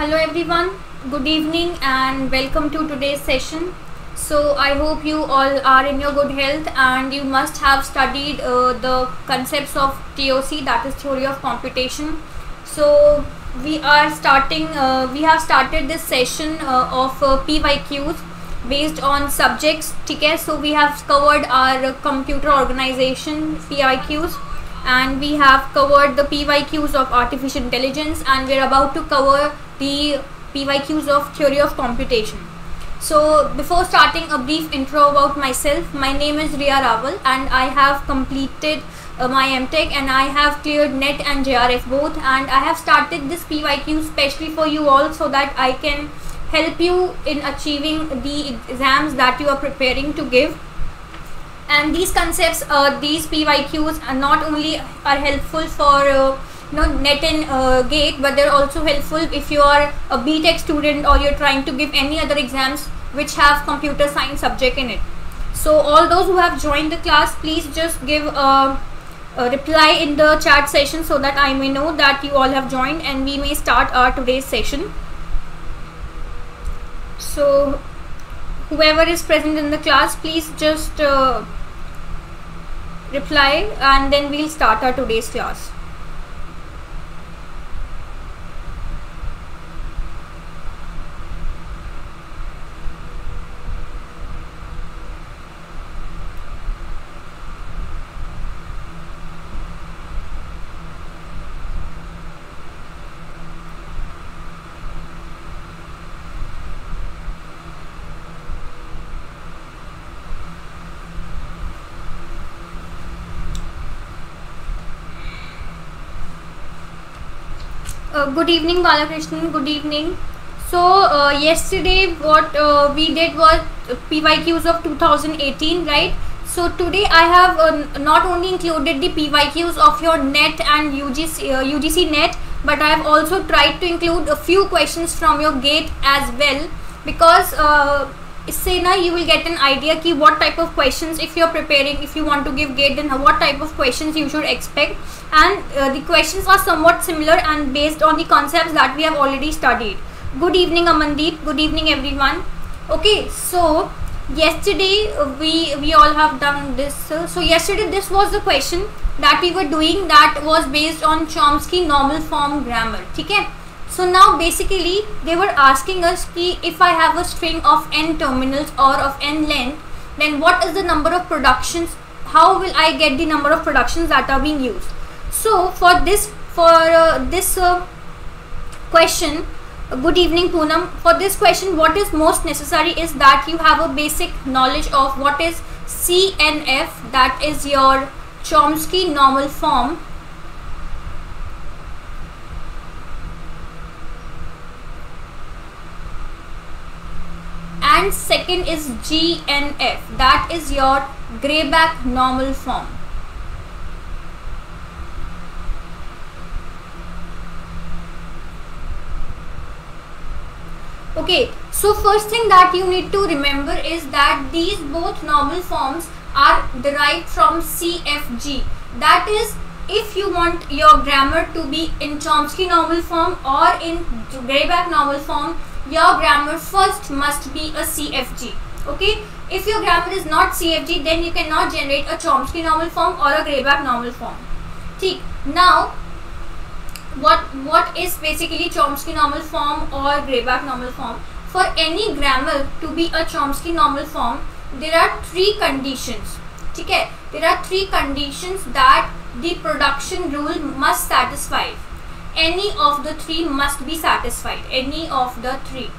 Hello everyone, good evening and welcome to today's session. So I hope you all are in your good health and you must have studied uh, the concepts of TOC that is theory of computation. So we are starting, uh, we have started this session uh, of uh, PYQs based on subjects okay so we have covered our computer organization PYQs and we have covered the PYQs of artificial intelligence and we're about to cover the PYQs of theory of computation. So before starting a brief intro about myself my name is Ria Raval and I have completed uh, my MTech and I have cleared NET and JRF both and I have started this PYQ specially for you all so that I can help you in achieving the exams that you are preparing to give. And these concepts uh, these PYQs are not only are helpful for uh, you know net and uh, gate but they're also helpful if you are a BTech student or you're trying to give any other exams which have computer science subject in it. So all those who have joined the class please just give a, a reply in the chat session so that I may know that you all have joined and we may start our today's session. So whoever is present in the class please just uh, reply and then we'll start our today's class Uh, good evening Balakrishnan, good evening. So uh, yesterday what uh, we did was PYQs of 2018 right. So today I have uh, not only included the PYQs of your NET and UGC, UGC uh, NET but I have also tried to include a few questions from your GATE as well because इससे ना you will get an idea कि what type of questions if you are preparing if you want to give gate then what type of questions you should expect and uh, the questions are somewhat similar and based on the concepts that we have already studied good evening amandeep good evening everyone okay so yesterday uh, we we all have done this uh, so yesterday this was the question that we were doing that was based on chomsky normal form grammar okay so now basically they were asking us ki if I have a string of n terminals or of n length then what is the number of productions how will I get the number of productions that are being used. So for this for uh, this uh, question uh, good evening Poonam for this question what is most necessary is that you have a basic knowledge of what is CNF that is your Chomsky normal form and second is GNF that is your Greibach normal form. Okay, so first thing that you need to remember is that these both normal forms are derived from CFG. That is, if you want your grammar to be in Chomsky normal form or in Greibach normal form, your grammar first must be a CFG. Okay, if your grammar is not CFG, then you cannot generate a Chomsky normal form or a Greibach normal form. See, now what what is basically Chomsky normal form or Greibach normal form? For any grammar to be a Chomsky normal form, there are three conditions. Okay, there are three conditions that the production rule must satisfy any of the three must be satisfied. Any of the three.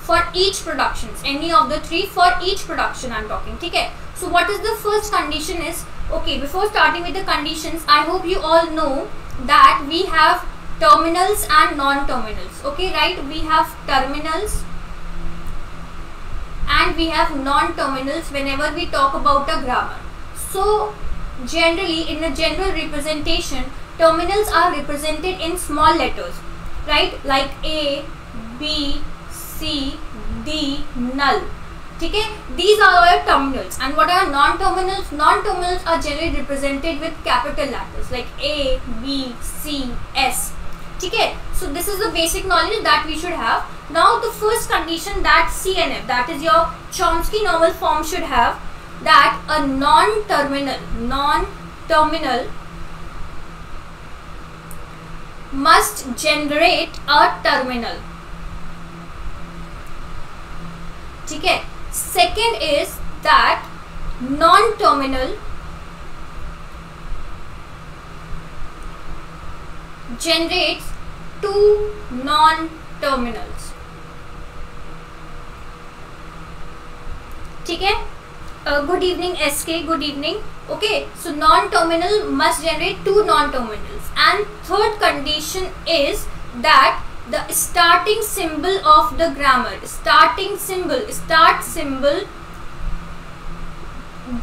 For each productions any of the three for each production i'm talking okay? So what is the first condition is okay before starting with the conditions i hope you all know that we have terminals and non-terminals okay? Right? We have terminals and we have non-terminals whenever we talk about a grammar. So generally in a general representation terminals are represented in small letters right? Like a b c d null. Okay? These are our terminals. And what are non-terminals? Non-terminals are generally represented with capital letters like a b c s. Okay? So this is the basic knowledge that we should have. Now the first condition that CNF, that is your Chomsky normal form should have that a non-terminal, non-terminal must generate a terminal. Okay. Second is that non-terminal generates two non-terminals ठीक है good evening S K good evening okay so non-terminal must generate two non-terminals. And third condition is that the starting symbol of the grammar starting symbol start symbol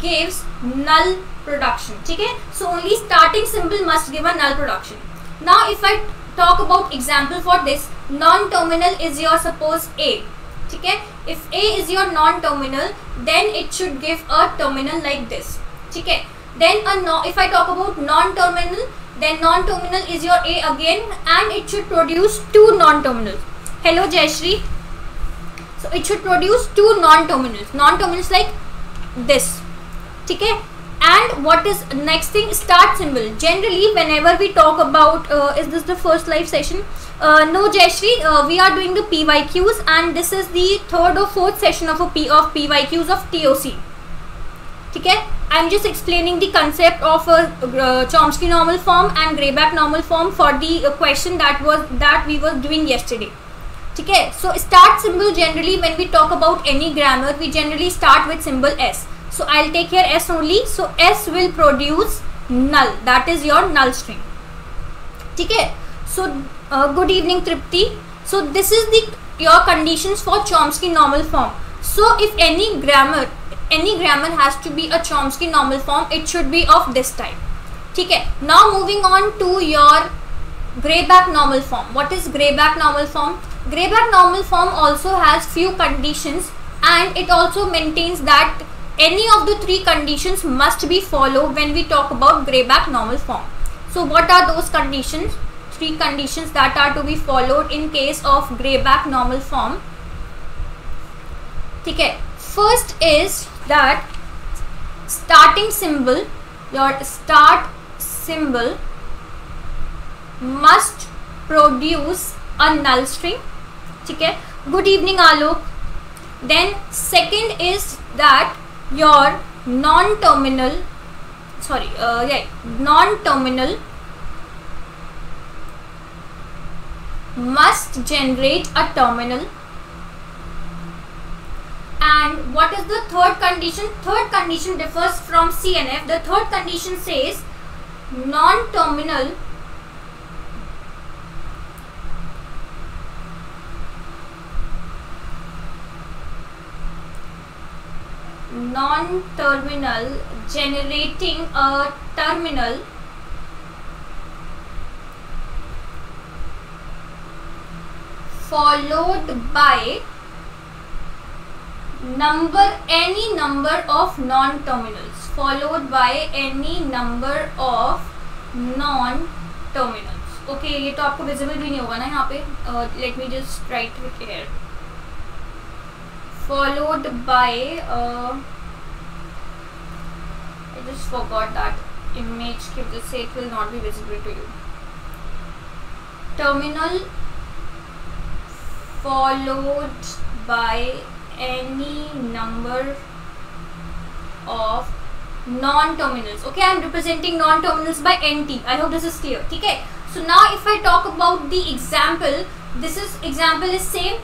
gives null production. Okay so only starting symbol must give a null production. Now if i talk about example for this non-terminal is your suppose a. Okay if a is your non-terminal then it should give a terminal like this okay then a no if i talk about non-terminal then non-terminal is your a again and it should produce two non-terminals. Hello jayashri so it should produce two non-terminals. Non-terminals like this. okay and what is next thing? Start symbol. Generally whenever we talk about uh, is this the first live session? Uh, no Jayashri uh, we are doing the PYQs and this is the third or fourth session of a P of PYQs of TOC okay I'm just explaining the concept of a uh, Chomsky normal form and Greibach normal form for the uh, question that was that we were doing yesterday okay so start symbol generally when we talk about any grammar we generally start with symbol S so I'll take here S only. So S will produce null. That is your null string. Okay. So uh, good evening Tripti. So this is the your conditions for Chomsky normal form. So if any grammar any grammar has to be a Chomsky normal form, it should be of this type. Okay. Now moving on to your Greibach normal form. What is Greibach normal form? Greibach normal form also has few conditions and it also maintains that any of the three conditions must be followed when we talk about Greibach normal form. So what are those conditions? Three conditions that are to be followed in case of Greibach normal form. Okay. First is that starting symbol, your start symbol must produce a null string. Okay. Good evening Alok. Then second is that your non-terminal sorry uh, yeah non-terminal must generate a terminal and what is the third condition? Third condition differs from cnf the third condition says non-terminal non-terminal generating a terminal followed by number any number of non-terminals followed by any number of non-terminals okay ये तो आपको visible भी नहीं होगा ना यहाँ पे uh, let me just write it here followed by uh, I just forgot that image keep just say it will not be visible to you terminal followed by any number of non-terminals. Okay i'm representing non-terminals by nt i hope this is clear. Okay? So now if i talk about the example this is example is same.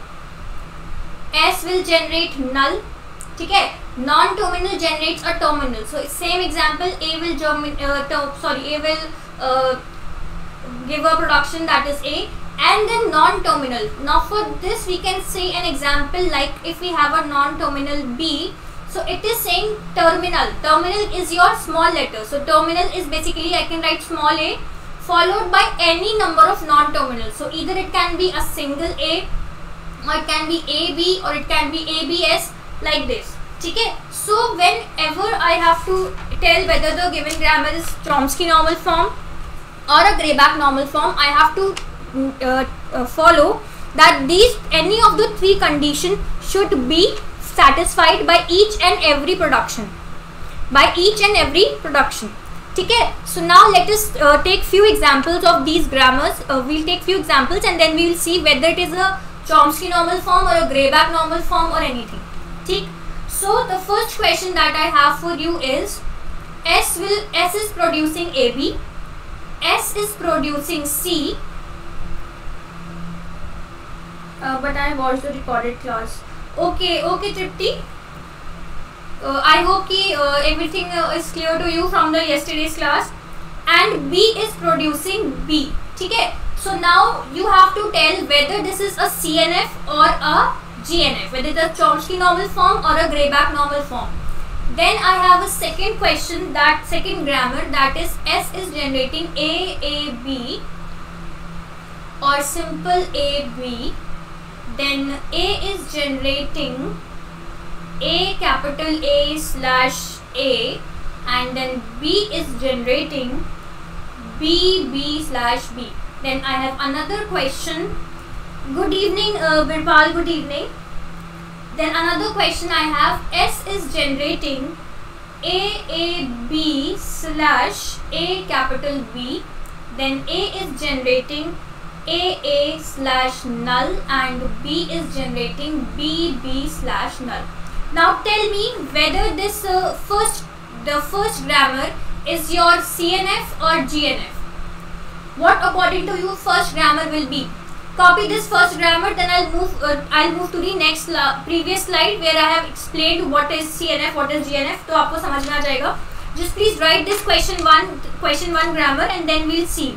S will generate null. Okay? Non-terminal generates a terminal. So same example a will germin, uh, sorry a will uh, give a production that is a and then non-terminal. Now for this we can say an example like if we have a non-terminal B. So it is saying terminal. Terminal is your small letter. So terminal is basically I can write small a followed by any number of non-terminals so either it can be a single A or it can be AB or it can be ABS like this. Okay? So whenever I have to tell whether the given grammar is Chomsky normal form or a Greibach normal form, I have to uh, follow that these any of the three condition should be satisfied by each and every production. By each and every production. Okay so now let us uh, take few examples of these grammars. Uh, we'll take few examples and then we will see whether it is a Chomsky normal form or a Greibach normal form or anything. Okay so the first question that I have for you is S will S is producing AB S is producing C uh, but I watched the recorded class. Okay okay Tripti. Uh, I hope ki, uh, everything uh, is clear to you from the yesterday's class. And B is producing B. okay so now you have to tell whether this is a CNF or a GNF whether it's a Chomsky normal form or a Greibach normal form. Then I have a second question that second grammar that is S is generating AAB or simple AB then A is generating a capital A slash A and then B is generating B B slash B. Then I have another question. Good evening uh, Birpal, good evening. Then another question I have S is generating A A B slash A capital B. Then A is generating A A slash null and B is generating B B slash null. Now tell me whether this uh, first, the first grammar is your CNF or GNF. What according to you first grammar will be? Copy this first grammar then I'll move uh, I'll move to the next previous slide where I have explained what is CNF, what is GNF. तो आपको समझ में आ जाएगा. Just please write this question one, question one grammar and then we'll see.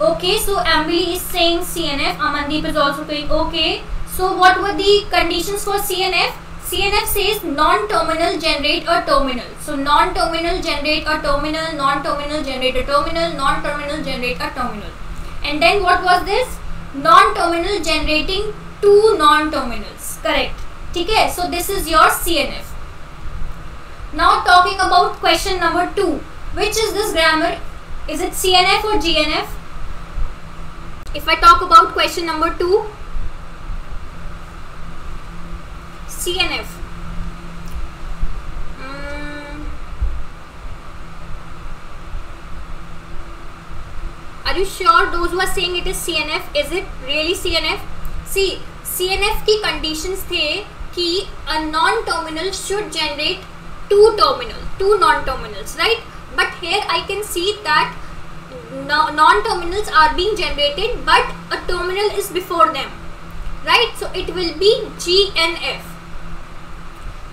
Okay, so Emily is saying CNF. Amandeep is also saying okay. So what were the conditions for CNF? CNF says non-terminal generate a terminal. So non-terminal generate a terminal, non-terminal generate a terminal, non-terminal generate a terminal. And then what was this? Non-terminal generating two non-terminals. Correct. Okay, so this is your CNF. Now talking about question number 2. Which is this grammar? Is it CNF or GNF? If I talk about question number 2, CNF. Mm. Are you sure those who are saying it is CNF? Is it really CNF? See, CNF की conditions थे कि a non-terminal should generate two terminal, two non-terminals, right? But here I can see that non-terminals are being generated but a terminal is before them, right? So it will be GNF.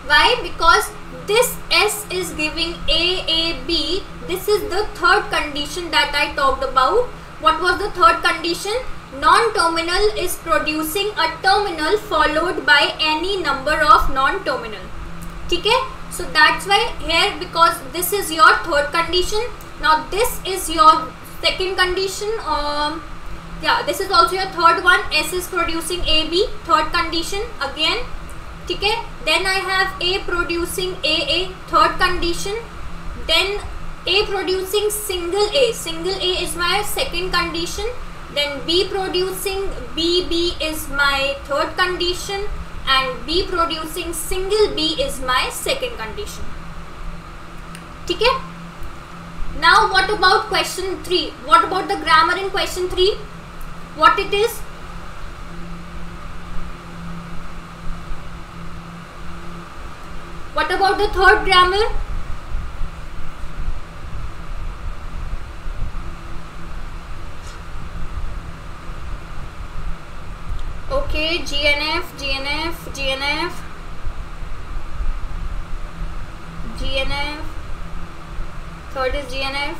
Why? Because this S is giving A, A, B. This is the third condition that I talked about. What was the third condition? Non-terminal is producing a terminal followed by any number of non-terminal. Okay? So that's why here because this is your third condition. Now this is your second condition. Um, yeah, this is also your third one. S is producing AB. Third condition again ठीक है then I have a producing a a third condition then A producing single A. Single A is my second condition. Then B producing BB is my third condition. And B producing single B is my second condition. Okay? Now what about question 3? What about the grammar in question 3? What it is? What about the third grammar? Okay, GNF, GNF, GNF, GNF. Third is GNF.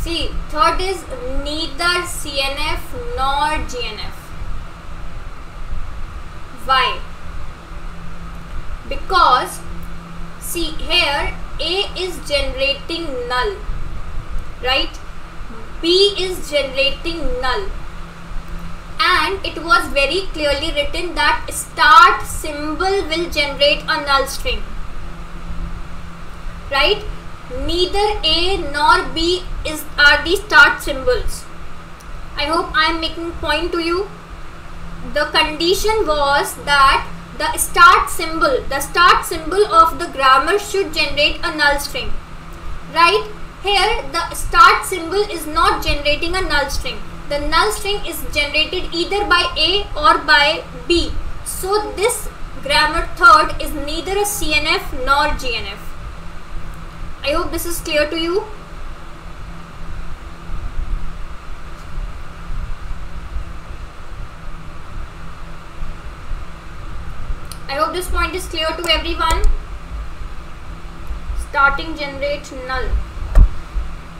See, third is neither CNF nor GNF. Why? Because see here A is generating null right B is generating null and it was very clearly written that start symbol will generate a null string right neither A nor B is are the start symbols. I hope i am making point to you. The condition was that the start symbol the start symbol of the grammar should generate a null string. Right? Here the start symbol is not generating a null string. The null string is generated either by a or by b. So this grammar third is neither a cnf nor gnf i hope this is clear to you I hope this point is clear to everyone. Starting generate null.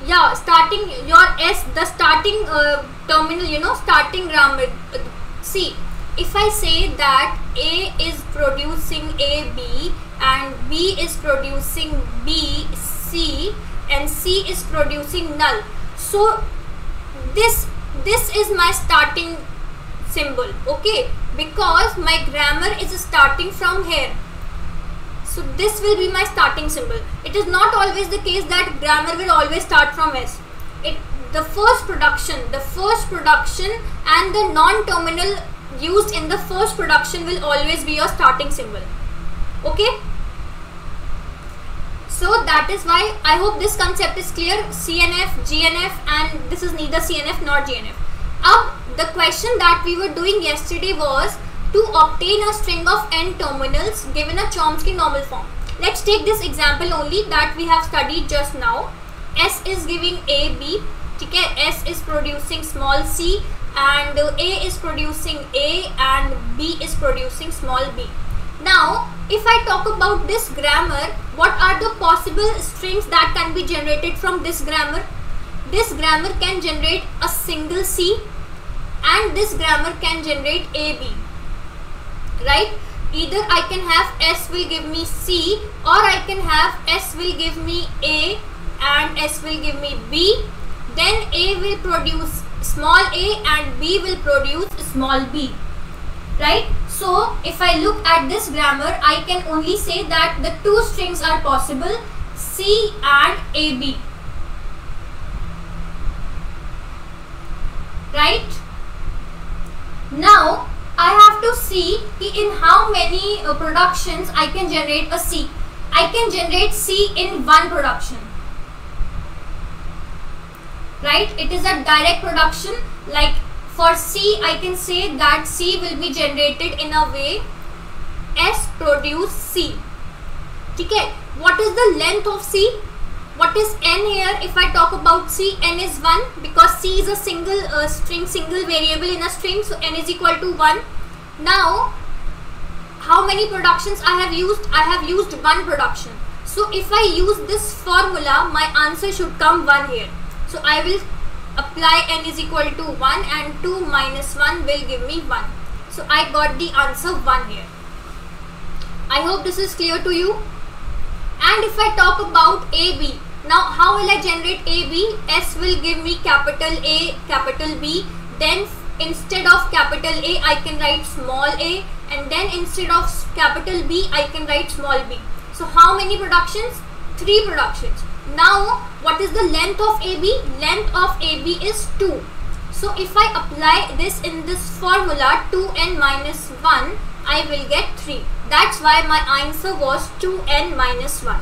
Yeah, starting your S, the starting uh, terminal, you know, starting grammar. See, if I say that A is producing AB and B is producing B, C and C is producing null. So this this is my starting symbol okay? Because my grammar is starting from here. So this will be my starting symbol. It is not always the case that grammar will always start from s. It the first production the first production and the non-terminal used in the first production will always be your starting symbol okay so that is why i hope this concept is clear cnf gnf and this is neither cnf nor gnf now the question that we were doing yesterday was to obtain a string of n terminals given a Chomsky normal form. Let's take this example only that we have studied just now. S is giving A, B, okay? S is producing small c and A is producing A and B is producing small b. Now, if I talk about this grammar, what are the possible strings that can be generated from this grammar? This grammar can generate a single C and this grammar can generate AB. Right? Either I can have S will give me C or I can have S will give me A and S will give me B. Then A will produce small a and B will produce small b. Right? So, if I look at this grammar, I can only say that the two strings are possible C and AB. right? Now I have to see in how many uh, productions I can generate a C. I can generate C in one production. Right? It is a direct production like for C I can say that C will be generated in a way S produce C. okay what is the length of C? What is n here? If I talk about c n is 1 because c is a single uh, string single variable in a string so n is equal to 1 now how many productions I have used? I have used one production. So if I use this formula my answer should come 1 here. So I will apply n is equal to 1 and 2 minus 1 will give me 1 so I got the answer 1 here I hope this is clear to you and if I talk about AB now how will I generate AB? S will give me capital A, capital B. Then instead of capital A, I can write small a. And then instead of capital B, I can write small b. So how many productions? Three productions. Now what is the length of AB? Length of AB is 2. So if I apply this in this formula 2n minus 1, I will get 3. That's why my answer was 2n minus 1.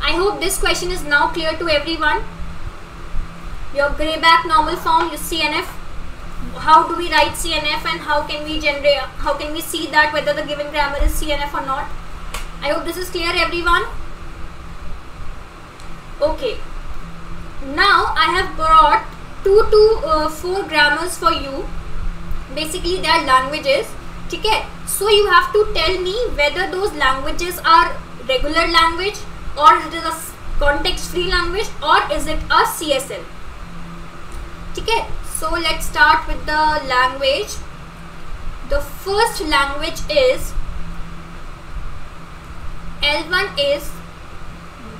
I hope this question is now clear to everyone. Your Greibach normal form is CNF. How do we write CNF and how can we generate, how can we see that whether the given grammar is CNF or not? I hope this is clear everyone. Okay. Now I have brought two to uh, four grammars for you. Basically they are languages. Okay. So you have to tell me whether those languages are regular language or it is a context free language or is it a CSL okay so let's start with the language the first language is L1 is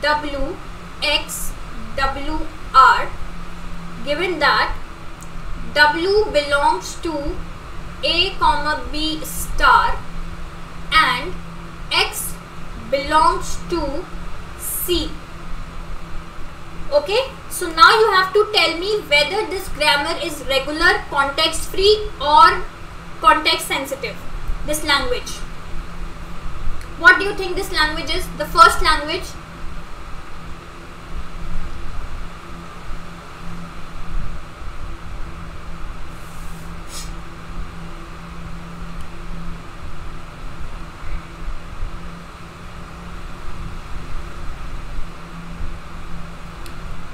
W X W R given that W belongs to A comma B star and X belongs to C. Okay, so now you have to tell me whether this grammar is regular context free or context sensitive this language. What do you think this language is? The first language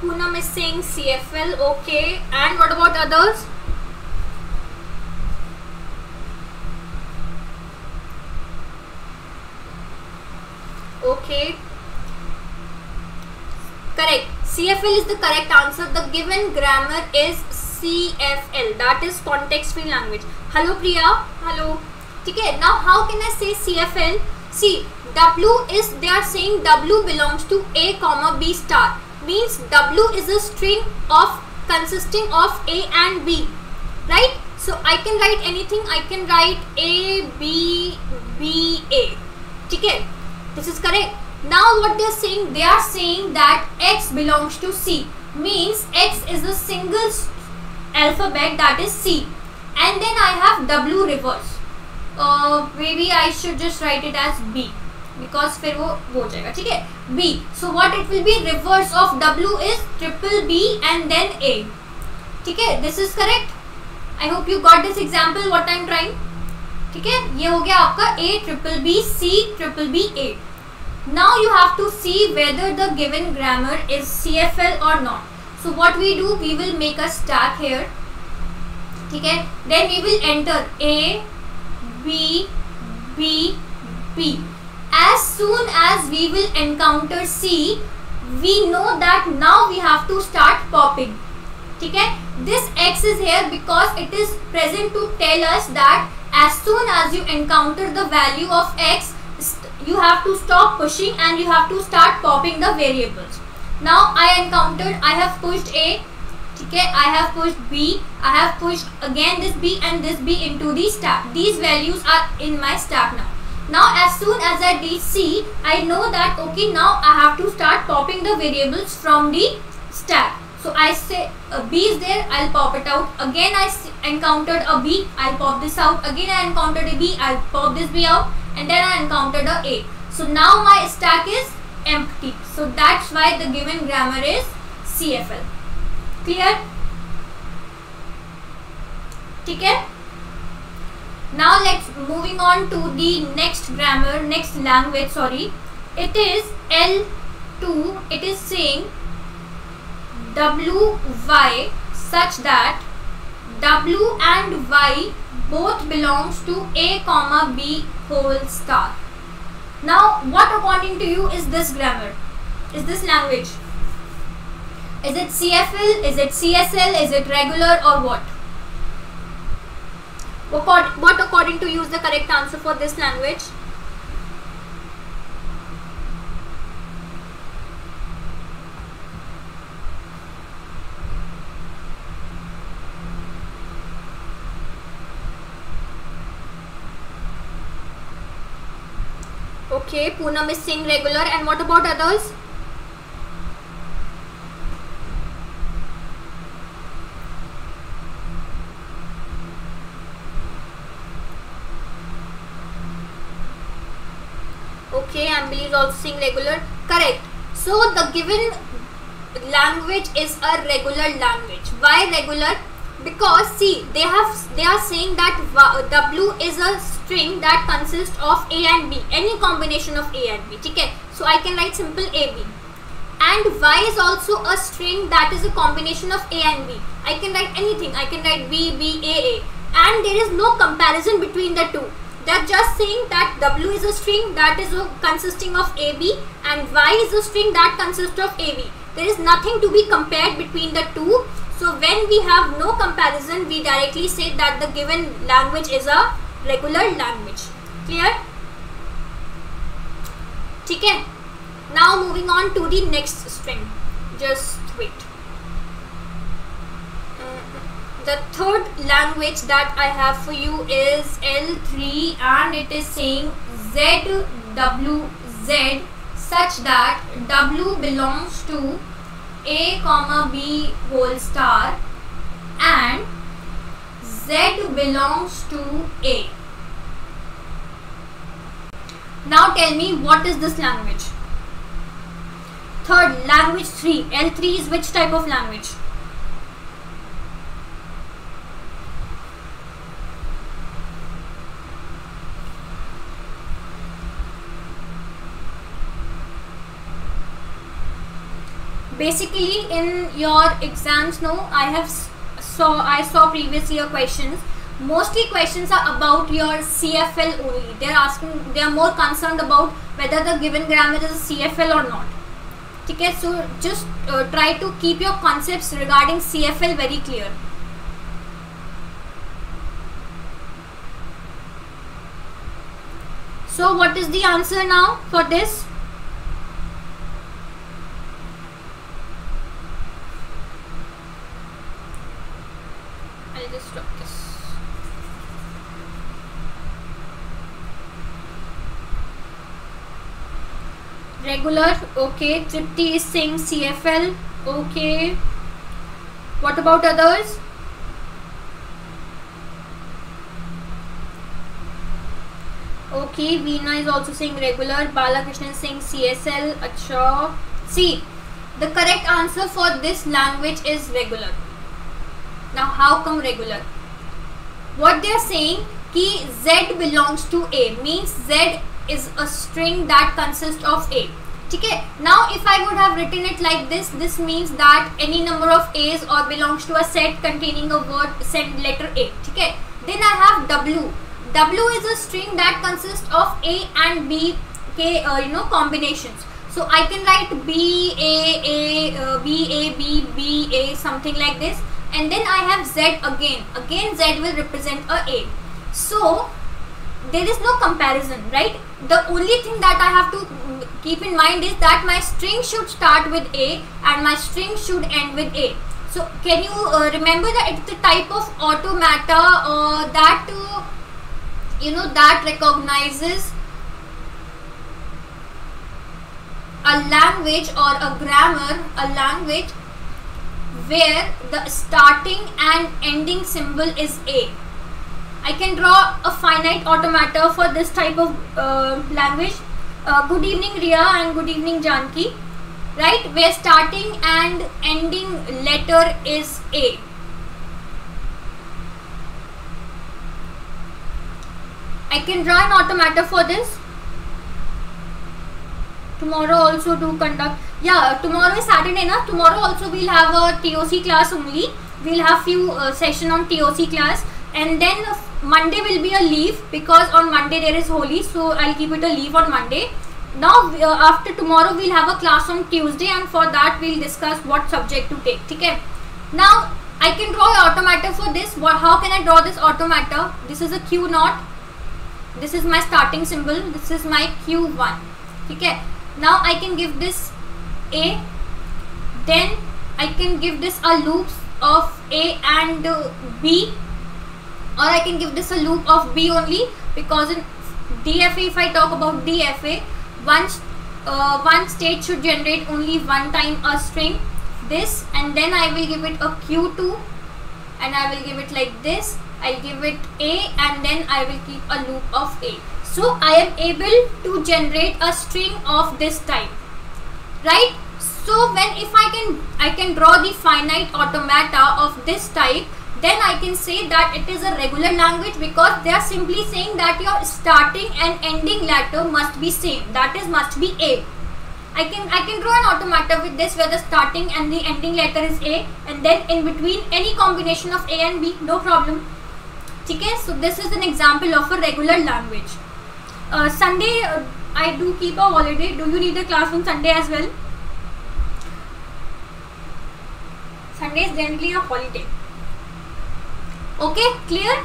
Poonam is saying CFL, okay. And what about others? Okay. Correct. CFL is the correct answer. The given grammar is CFL. That is context free language. Hello Priya. Hello. Okay. Now how can I say CFL? See, W is they are saying W belongs to A comma B star means W is a string of consisting of A and B right? So I can write anything. I can write A B B A okay this is correct. Now what they are saying they are saying that X belongs to C. Means X is a single alphabet that is C. And then I have W reverse. Uh, maybe I should just write it as B because फिर वो हो जाएगा ठीक है? B so what it will be reverse of W is triple B and then A ठीक है? This is correct I hope you got this example what I am trying ठीक है? ये हो गया आपका A triple B C triple B A now you have to see whether the given grammar is CFL or not. So what we do, we will make a stack here. है? Then we will enter A, B, B, B. as soon as we will encounter C, we know that now we have to start popping. Okay? This X is here because it is present to tell us that as soon as you encounter the value of X, you have to stop pushing and you have to start popping the variables. Now I encountered, I have pushed A, okay, I have pushed B, I have pushed again this B and this B into the stack. These values are in my stack now. Now as soon as I did C, I know that okay now I have to start popping the variables from the stack. So I say a B is there, I'll pop it out. Again I encountered a B, I'll pop this out. Again I encountered a B, I'll pop this B out. And then I encountered a A. So now my stack is empty. So that's why the given grammar is CFL. Clear? Okay? Now let's moving on to the next grammar next language sorry. It is L2 it is saying WY such that W and Y both belongs to A comma B whole star. Now what according to you is this grammar? Is this language? Is it CFL is it CSL is it regular or what what according to you is the correct answer for this language? Okay, Poonam is saying regular and what about others? Okay Ambili is also saying regular. Correct. So the given language is a regular language. Why regular? Because see they have they are saying that w is a string that consists of a and b. Any combination of a and b okay? So i can write simple ab and y is also a string that is a combination of a and b. I can write anything. I can write b b a a. And there is no comparison between the two they're just saying that W is a string that is consisting of AB and Y is a string that consists of AB. There is nothing to be compared between the two. So when we have no comparison, we directly say that the given language is a regular language. Clear? Okay. Now moving on to the next string. Just wait the third language that I have for you is L3 and it is saying ZWZ such that W belongs to a comma b whole star and z belongs to a. Now tell me what is this language? Third, language 3. L3 is which type of language? Basically in your exams no i have saw i saw previous year questions. Mostly questions are about your cfl only. They're asking they are more concerned about whether the given grammar is a cfl or not. Okay so just uh, try to keep your concepts regarding cfl very clear. So what is the answer now for this regular okay. Tripti is saying CFL okay. What about others? Okay Veena is also saying regular. Balakrishnan is saying CSL acha. See the correct answer for this language is regular. Now how come regular? What they are saying ki z belongs to a. Means z is a string that consists of a okay now if i would have written it like this this means that any number of a's or belongs to a set containing a word send letter a okay then i have w. W is a string that consists of a and b okay uh, you know combinations. So i can write b a a uh, b a b b a something like this. And then i have z again. Again z will represent a a. So there is no comparison right the only thing that i have to keep in mind is that my string should start with A and my string should end with A. So can you uh, remember that it's the type of automata uh, that uh, you know that recognizes a language or a grammar, a language where the starting and ending symbol is A. I can draw a finite automata for this type of uh, language. Uh, good evening Ria and good evening Janki. Right where starting and ending letter is A. I can draw an automata for this. Tomorrow also to conduct. Yeah tomorrow is Saturday na? Tomorrow also we'll have a TOC class only. We'll have few uh, session on TOC class. And then Monday will be a leave because on Monday there is Holi so I'll keep it a leave on Monday. Now uh, after tomorrow we'll have a class on Tuesday and for that we'll discuss what subject to take. Okay. Now I can draw an automata for this. How can I draw this automata? This is a Q naught. This is my starting symbol. This is my Q1. Okay. Now I can give this A. Then I can give this a loops of A and uh, B or I can give this a loop of B only because in DFA if I talk about DFA one, uh, one state should generate only one time a string this and then I will give it a Q2 and I will give it like this I'll give it A and then I will keep a loop of A. So I am able to generate a string of this type right? So when if I can I can draw the finite automata of this type then I can say that it is a regular language because they are simply saying that your starting and ending letter must be same that is must be A. I can I can draw an automata with this where the starting and the ending letter is A and then in between any combination of A and B no problem. Okay, so this is an example of a regular language. Uh, Sunday uh, I do keep a holiday. Do you need a class on Sunday as well? Sunday is generally a holiday okay clear?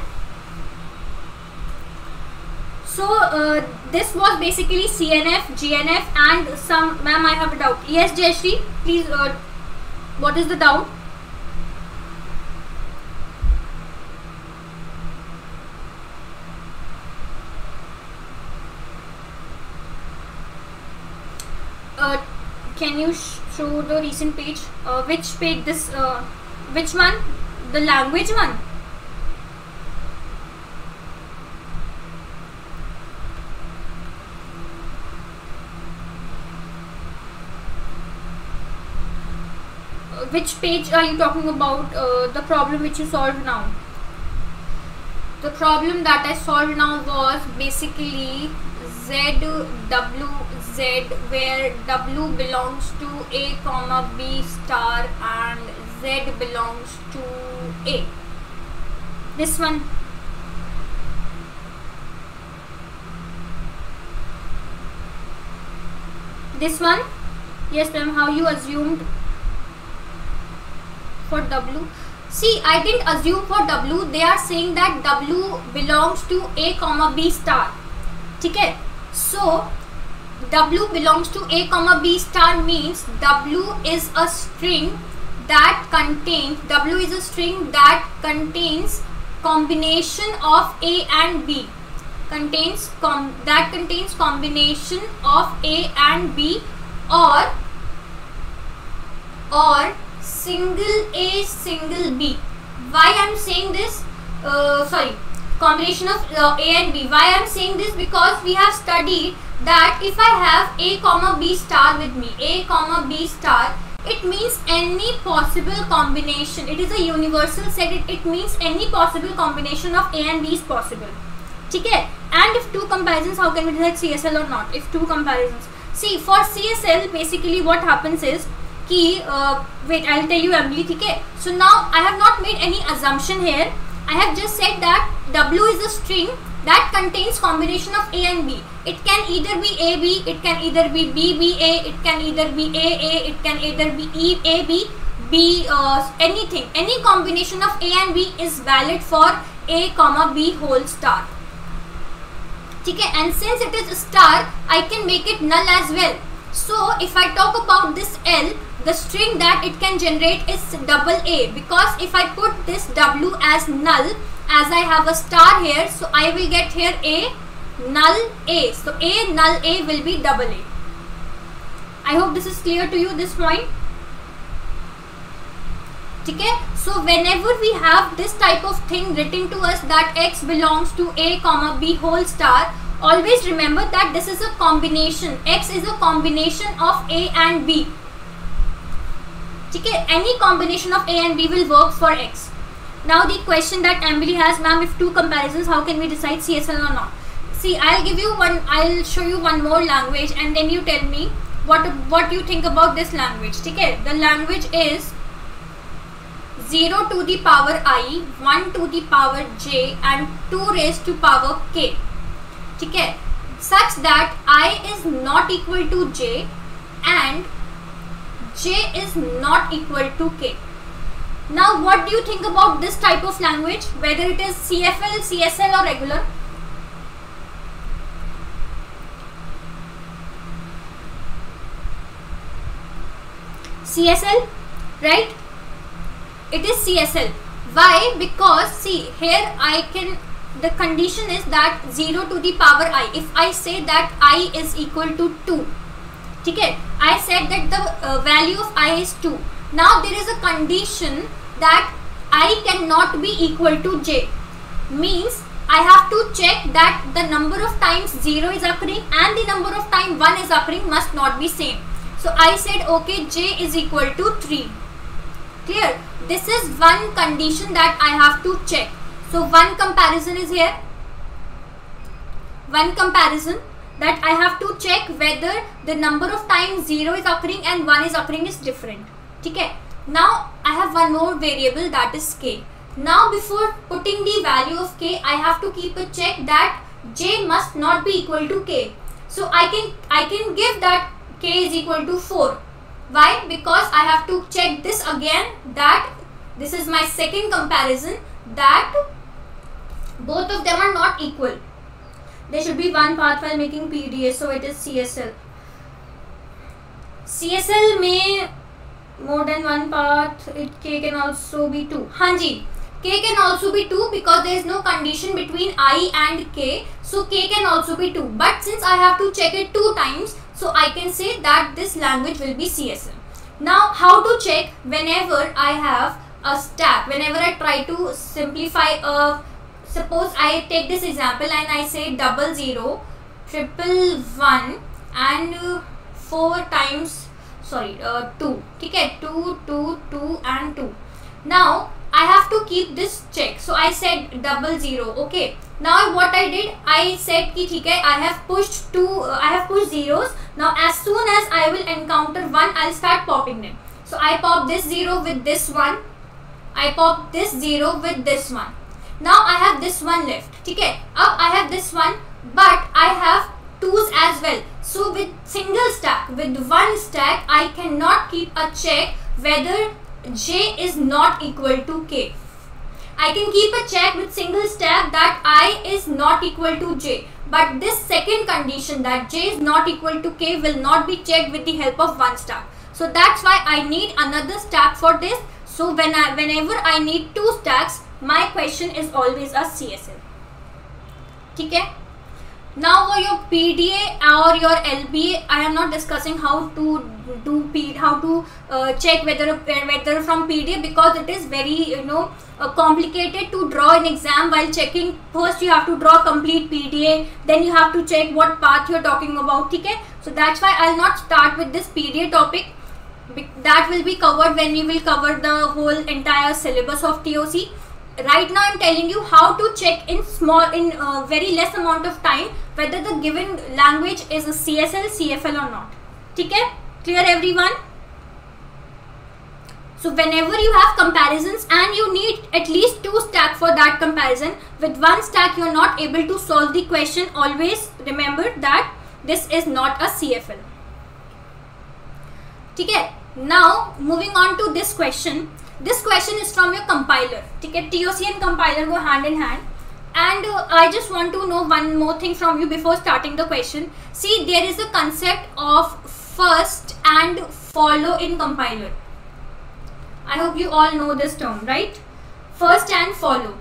So uh, this was basically cnf gnf and some ma'am i have a doubt. Yes jayashree please uh, what is the doubt? Uh, can you show the recent page? Uh, which page this uh, which one? The language one which page are you talking about uh, the problem which you solved now? The problem that I solved now was basically Z W Z where W belongs to A comma B star and Z belongs to A. This one. This one? Yes ma'am how you assumed for W. See, I didn't assume for W. They are saying that W belongs to A comma B star. Okay. So, W belongs to A comma B star means W is a string that contains W is a string that contains combination of A and B contains com that contains combination of A and B or or single A single B. Why I am saying this? Uh, sorry, combination of uh, A and B. Why I am saying this? Because we have studied that if I have A comma B star with me, A comma B star, it means any possible combination. It is a universal set. It, it means any possible combination of A and B is possible. Okay? And if two comparisons, how can we decide CSL or not? If two comparisons. See, for CSL, basically what happens is wait I'll tell you Emily okay so now I have not made any assumption here. I have just said that W is a string that contains combination of A and B. It can either be A B it can either be B B A it can either be A A it can either be E A B B uh, anything. Any combination of A and B is valid for A comma B whole star. okay and since it is star I can make it null as well. So if I talk about this L the string that it can generate is double A. Because if I put this W as null as I have a star here so I will get here A null A. So A null A will be double A. I hope this is clear to you this point. Okay? So whenever we have this type of thing written to us that x belongs to a comma b whole star always remember that this is a combination. X is a combination of a and b okay any combination of a and b will work for x. Now the question that Emily has ma'am if two comparisons how can we decide CSL or not? See I'll give you one I'll show you one more language and then you tell me what what you think about this language. Okay the language is 0 to the power i 1 to the power j and 2 raised to power k. Okay such that i is not equal to j and j is not equal to k. Now what do you think about this type of language whether it is CFL, CSL or regular? CSL right it is CSL why because see here I can the condition is that 0 to the power i if I say that i is equal to 2 okay I said that the uh, value of i is 2 now there is a condition that i cannot be equal to j means I have to check that the number of times 0 is occurring and the number of time 1 is occurring must not be same. So I said okay j is equal to 3. Clear? This is one condition that I have to check. So one comparison is here. One comparison that I have to check whether the number of times 0 is occurring and 1 is occurring is different. Okay. Now I have one more variable that is k. Now before putting the value of k, I have to keep a check that j must not be equal to k. So I can I can give that k is equal to 4. Why? Because I have to check this again that this is my second comparison that both of them are not equal there should be one path while making PDA so it is CSL CSL may more than one path it K can also be 2 Hanji K can also be 2 because there is no condition between I and K so K can also be 2 but since I have to check it two times so I can say that this language will be CSL now how to check whenever i have a stack whenever i try to simplify a suppose i take this example and i say double zero triple one and uh, four times sorry uh, two okay two two two and two now I have to keep this check. So I said double zero. Okay. Now what I did, I said theek hai, I have pushed two, uh, I have pushed zeros. Now as soon as I will encounter one, I'll start popping them. So I pop this zero with this one. I pop this zero with this one. Now I have this one left. Okay. Up I have this one, but I have twos as well. So with single stack, with one stack, I cannot keep a check whether j is not equal to k. I can keep a check with single stack that i is not equal to j. But this second condition that j is not equal to k will not be checked with the help of one stack. So that's why I need another stack for this. So when I, whenever I need two stacks, my question is always a CSL. Okay? now for your PDA or your LBA I am not discussing how to do P how to uh, check whether whether from PDA because it is very you know uh, complicated to draw an exam while checking. First you have to draw complete PDA then you have to check what path you are talking about. Okay? So that's why I'll not start with this PDA topic. That will be covered when we will cover the whole entire syllabus of TOC right now I'm telling you how to check in small in uh, very less amount of time whether the given language is a CSL, CFL or not. Okay? Clear everyone? So whenever you have comparisons and you need at least two stack for that comparison, with one stack you are not able to solve the question, always remember that this is not a CFL. Okay? Now moving on to this question. This question is from your compiler. Okay? TOC and compiler go hand in hand and uh, I just want to know one more thing from you before starting the question. See, there is a concept of first and follow in compiler. I hope you all know this term, right? First and follow.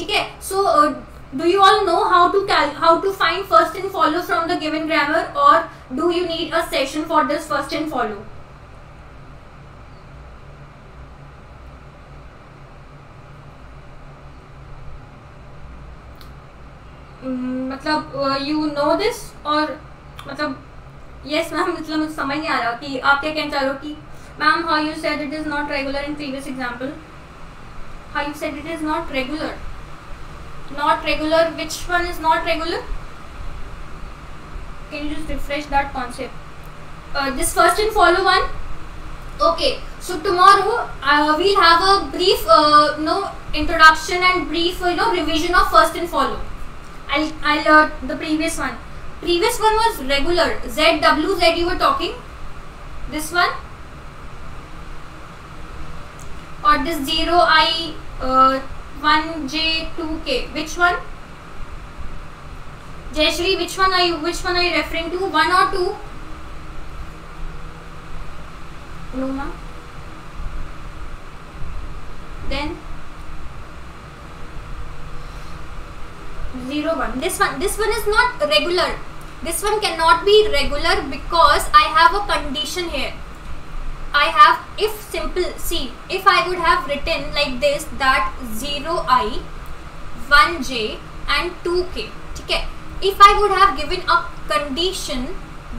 Okay, so uh, do you all know how to how to find first and follow from the given grammar or do you need a session for this first and follow? मतलब you know this और मतलब yes ma'am मतलब मुझे समझ नहीं आ रहा कि आप क्या कहना चाह रहे हो कि ma'am how you said it is not regular in previous example how you said it is not regular not regular which one is not regular can you just refresh that concept uh, this first and follow one okay so tomorrow uh, we'll have a brief uh, no introduction and brief you know revision of first and follow I'll, I'll uh, the previous one. Previous one was regular. Z, W, Z you were talking. This one. Or this 0, I, uh, 1, J, 2, K. Which one? Jayashri, which one are you, which one are you referring to? 1 or 2? No, ma'am. Then? Zero one. This one this one is not regular. This one cannot be regular because I have a condition here. I have if simple see if I would have written like this that 0i 1j and 2k okay? If I would have given a condition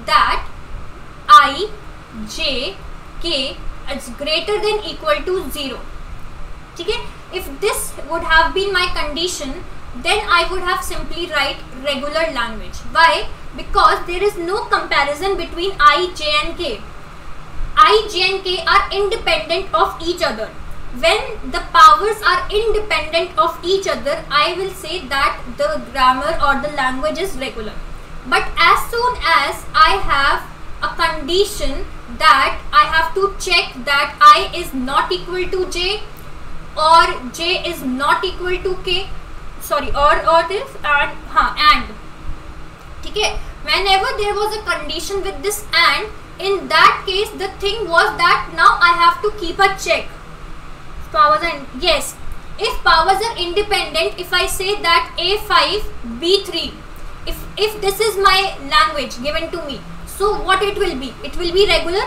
that i j k is greater than equal to 0 okay? If this would have been my condition then I would have simply write regular language. Why? Because there is no comparison between I, J and K. I, J and K are independent of each other. When the powers are independent of each other, I will say that the grammar or the language is regular. But as soon as I have a condition that I have to check that I is not equal to J or J is not equal to K, sorry or or this and huh, and. Okay whenever there was a condition with this and in that case the thing was that now I have to keep a check. Powers and yes. If powers are independent if I say that A5 B3 if if this is my language given to me so what it will be? It will be regular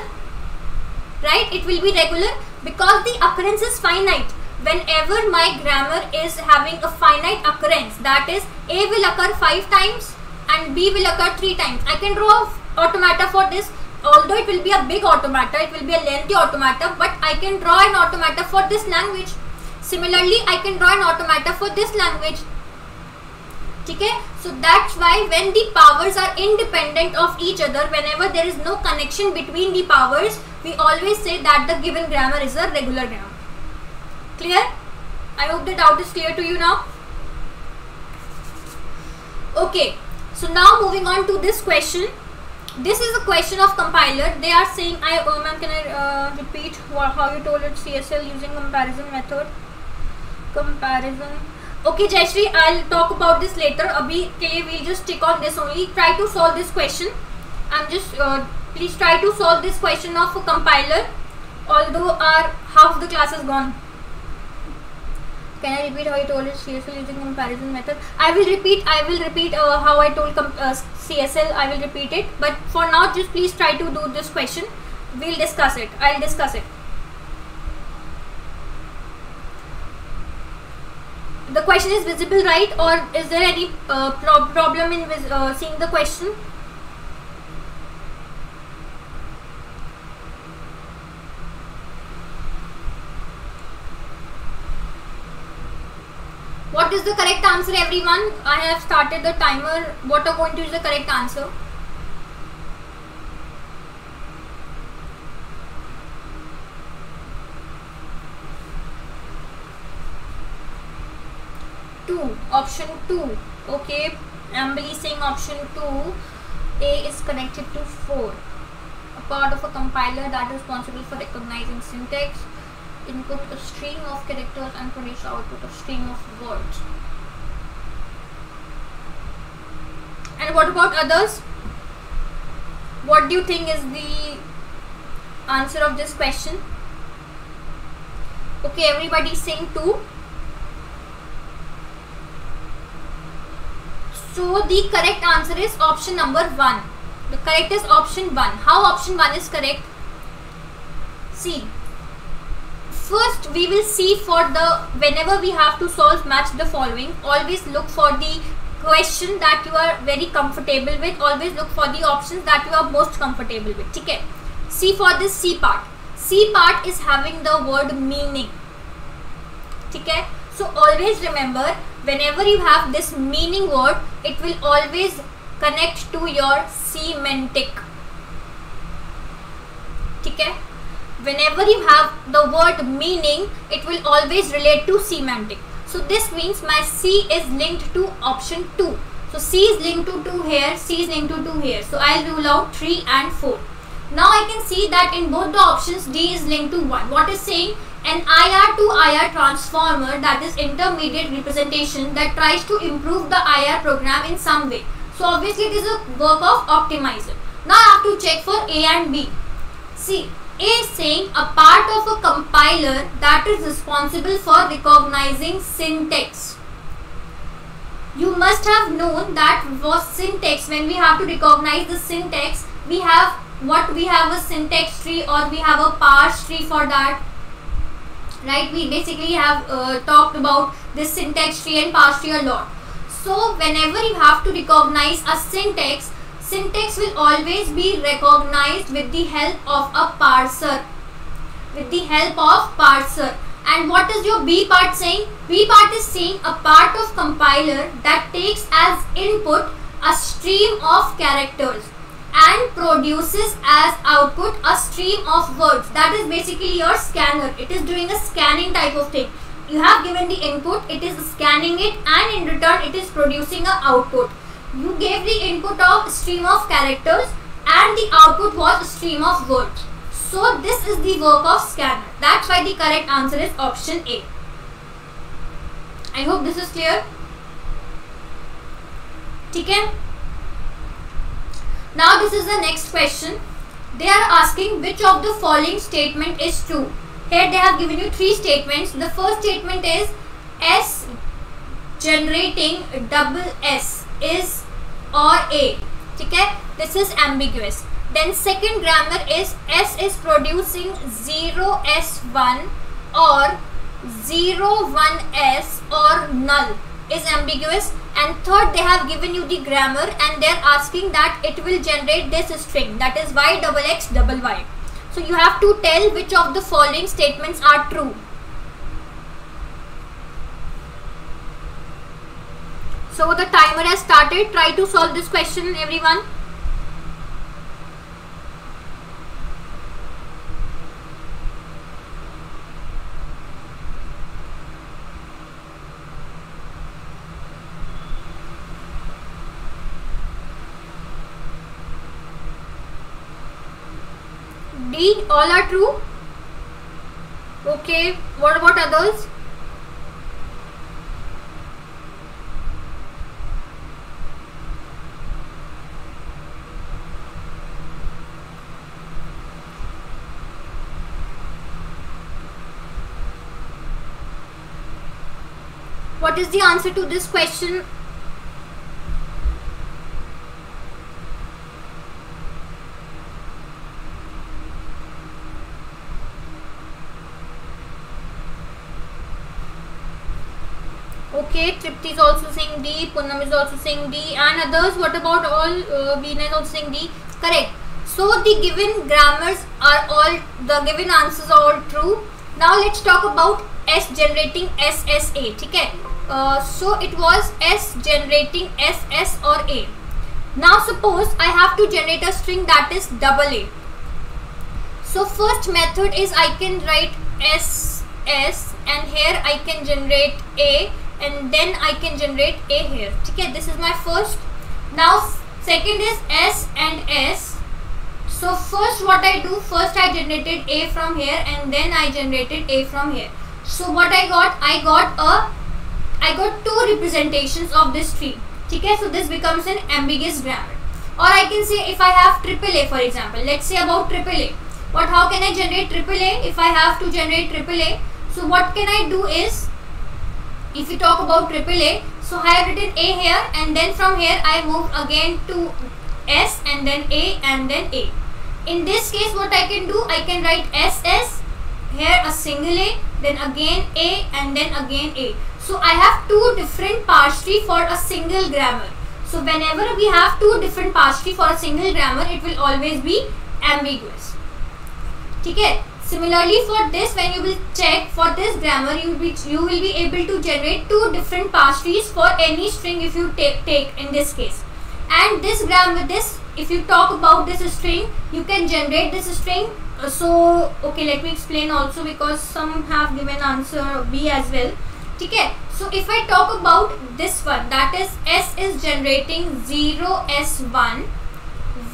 right? It will be regular because the occurrence is finite whenever my grammar is having a finite occurrence that is a will occur five times and b will occur three times i can draw an automata for this. Although it will be a big automata it will be a lengthy automata but i can draw an automata for this language. Similarly i can draw an automata for this language. Okay? So that's why when the powers are independent of each other whenever there is no connection between the powers we always say that the given grammar is a regular grammar clear? I hope the doubt is clear to you now. Okay so now moving on to this question. This is a question of compiler. They are saying i oh ma'am can i uh, repeat how you told it csl using comparison method? Comparison. Okay Jayashree I'll talk about this later. Abhi ke we'll just stick on this only. Try to solve this question. I'm just uh, please try to solve this question of a compiler. Although our half the class is gone can I repeat how I told it CSL using comparison method? I will repeat I will repeat uh, how I told uh, CSL I will repeat it. But for now just please try to do this question. We'll discuss it I'll discuss it. The question is visible right? Or is there any uh, pro problem in uh, seeing the question what is the correct answer everyone? I have started the timer. What are going to be the correct answer? 2 option 2 okay. Ambly saying option 2 A is connected to 4 a part of a compiler that is responsible for recognizing syntax input a string of characters and produce output a string of words and what about others what do you think is the answer of this question okay everybody saying 2 So the correct answer is option number 1. The correct is option 1. How option 1 is correct? See. First we will see for the whenever we have to solve match the following always look for the question that you are very comfortable with. Always look for the options that you are most comfortable with. okay see for this c part. C part is having the word meaning. okay so always remember whenever you have this meaning word it will always connect to your semantic. okay whenever you have the word meaning it will always relate to semantic so this means my c is linked to option 2 so c is linked to 2 here c is linked to 2 here so i'll rule out 3 and 4 now i can see that in both the options d is linked to 1 what is saying an IR to IR transformer that is intermediate representation that tries to improve the IR program in some way. So obviously it is a work of optimizer. Now I have to check for A and B. See, is saying a part of a compiler that is responsible for recognizing syntax. You must have known that was syntax when we have to recognize the syntax we have what we have a syntax tree or we have a parse tree for that. Right? We basically have uh, talked about this syntax tree and parse tree a lot. So whenever you have to recognize a syntax syntax will always be recognized with the help of a parser with the help of parser and what is your B part saying? B part is saying a part of compiler that takes as input a stream of characters and produces as output a stream of words. That is basically your scanner. It is doing a scanning type of thing. You have given the input, it is scanning it and in return it is producing a output. You gave the input of stream of characters and the output was stream of words. So this is the work of scanner. That's why the correct answer is option A. I hope this is clear. Okay. Now this is the next question. They are asking which of the following statement is true. Here they have given you three statements. The first statement is S generating double S is or A. Okay? This is ambiguous. then second grammar is s is producing 0 s1 or 0 1 s or null is ambiguous and third they have given you the grammar and they're asking that it will generate this string that is y double x double y so you have to tell which of the following statements are true so the timer has started. Try to solve this question everyone. D all are true? Okay. What about others what is the answer to this question Okay, Tripti is also saying D, Punam is also saying D, and others. What about all? Uh, Veena is also saying D. Correct. So the given grammars are all the given answers are all true. Now let's talk about S generating SSA. Okay. Uh, so it was S generating SS or A. Now suppose I have to generate a string that is double A. So first method is I can write S S and here I can generate A and then I can generate A here. Okay, this is my first. Now second is S and S. So first what I do, first I generated A from here and then I generated A from here. So what I got, I got a, I got two representations of this tree. Okay, so this becomes an ambiguous grammar. Or I can say if I have triple A for example, let's say about triple A. What, how can I generate triple A if I have to generate triple A? So what can I do is if you talk about AAA, so I have written A here and then from here I move again to S and then A and then A. In this case what I can do, I can write SS, here a single A, then again A and then again A. So I have two different parse tree for a single grammar. So whenever we have two different parse tree for a single grammar, it will always be ambiguous. Okay. Similarly for this when you will check for this grammar you will be, you will be able to generate two different parse trees for any string if you take, take in this case. And this grammar this if you talk about this string you can generate this string so okay let me explain also because some have given answer B as well okay so if I talk about this one that is S is generating 0 S1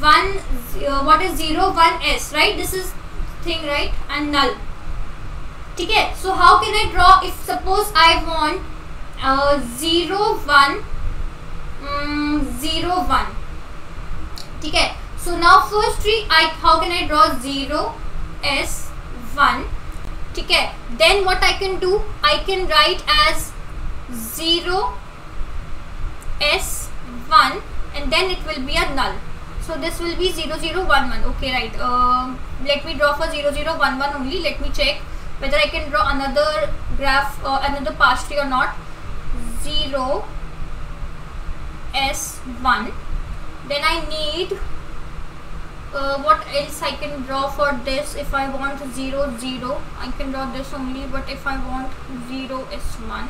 1 uh, what is 0 1 S right? This is thing right? And null. okay so how can I draw if suppose I want uh, 0 1 um, 0 1 okay so now first tree I how can I draw 0 S 1 okay then what I can do? I can write as 0 S 1 and then it will be a null. So this will be 0011 okay right. Uh, let me draw for 0011 only. Let me check whether I can draw another graph uh, another parse tree or not. 0 S1 then I need uh, what else I can draw for this? If I want 0 0 I can draw this only but if I want 0 S1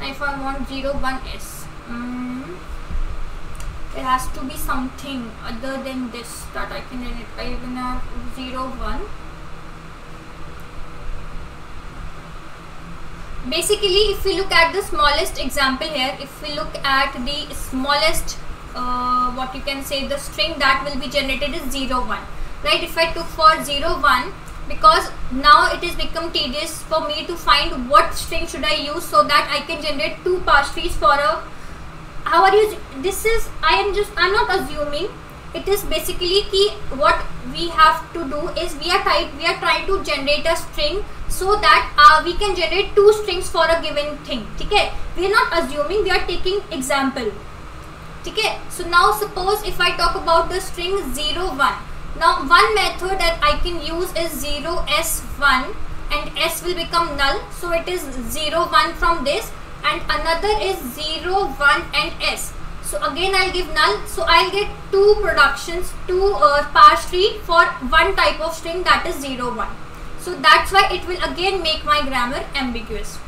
if I want 0 1 S. Mm. There has to be something other than this that I can edit. I even have 0 1 basically if we look at the smallest example here if we look at the smallest uh, what you can say the string that will be generated is 0 1 right? If I took for 0 1 because now it has become tedious for me to find what string should I use so that I can generate two parse trees for a how are you this is i am just i'm not assuming. It is basically key what we have to do is we are type we are trying to generate a string so that uh, we can generate two strings for a given thing. Okay? We are not assuming we are taking example so now suppose if i talk about the string 0 1 now one method that I can use is 0 s1 and s will become null. So it is 0 1 from this and another is 0 1 and s. So again I'll give null. So I'll get two productions two uh, parse tree for one type of string that is 0 1 so that's why it will again make my grammar ambiguous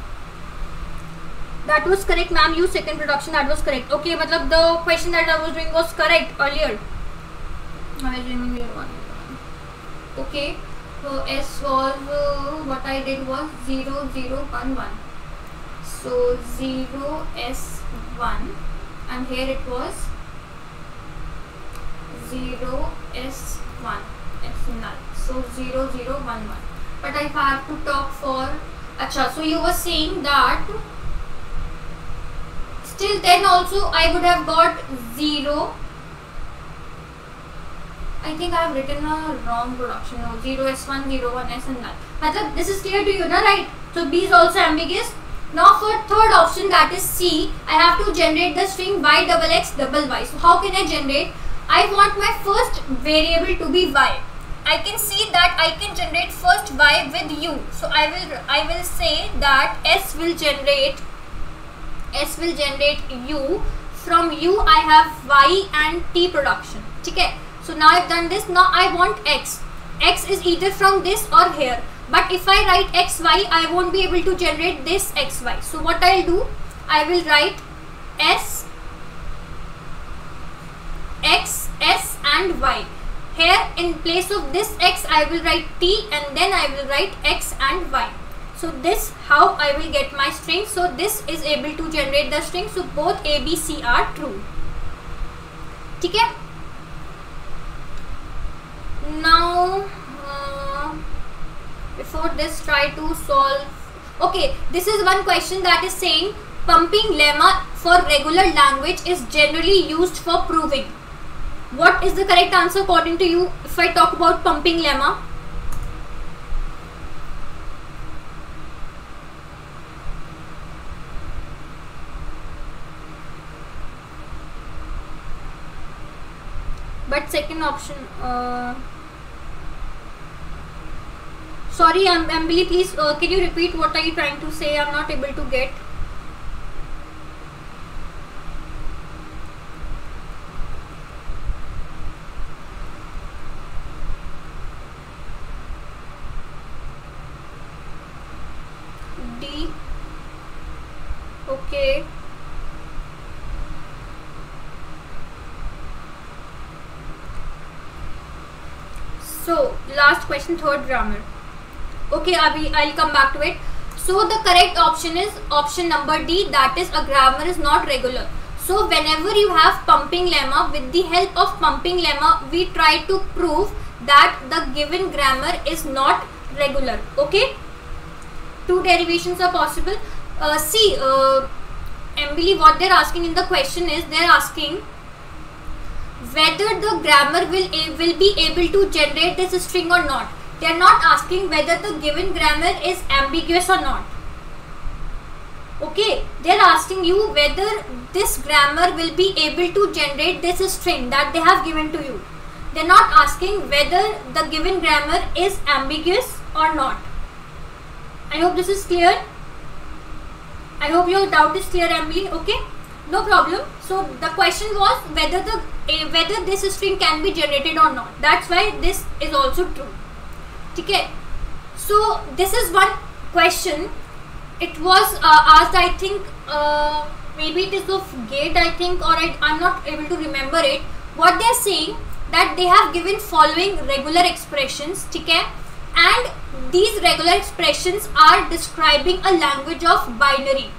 that was correct ma'am use second production that was correct okay matlab the question that I was doing was correct earlier I was doing one okay so s was uh, what I did was 0 0 1 1 so 0 s 1 and here it was 0 s 1 it's null so 0 0 1 1 but if I have to talk for acha so you were saying that still then also I would have got 0 I think I have written a wrong production no 0 s1 0 1 s and null Matlab, this is clear to you na? Right? So b is also ambiguous. Now for third option that is C. I have to generate the string y double x double y. So how can I generate? I want my first variable to be y. I can see that I can generate first y with u. So I will I will say that s will generate S will generate U. From U I have Y and T production. Okay. So now I've done this. Now I want X. X is either from this or here. But if I write XY, I won't be able to generate this XY. So what I'll do, I will write S, X, S and Y. Here in place of this X, I will write T and then I will write X and Y so this how I will get my string. So this is able to generate the string. So both A B C are true. okay now uh, before this try to solve. Okay this is one question that is saying pumping lemma for regular language is generally used for proving. What is the correct answer according to you if I talk about pumping lemma but second option uh, sorry I'm Emily please uh, can you repeat what are you trying to say? I'm not able to get. D. Okay so last question third grammar. Okay Abhi I'll come back to it. So the correct option is option number D that is a grammar is not regular. So whenever you have pumping lemma with the help of pumping lemma we try to prove that the given grammar is not regular. Okay? Two derivations are possible. Uh, see uh, Emily what they're asking in the question is they're asking whether the grammar will, will be able to generate this string or not. They are not asking whether the given grammar is ambiguous or not. Okay, they are asking you whether this grammar will be able to generate this string that they have given to you. They are not asking whether the given grammar is ambiguous or not. I hope this is clear. I hope your doubt is clear Emily. Okay no problem so the question was whether the whether this string can be generated or not. That's why this is also true. Okay. So this is one question. It was uh, asked i think uh, maybe it is of gate i think or I, i'm not able to remember it. What they're saying that they have given following regular expressions okay? And these regular expressions are describing a language of binary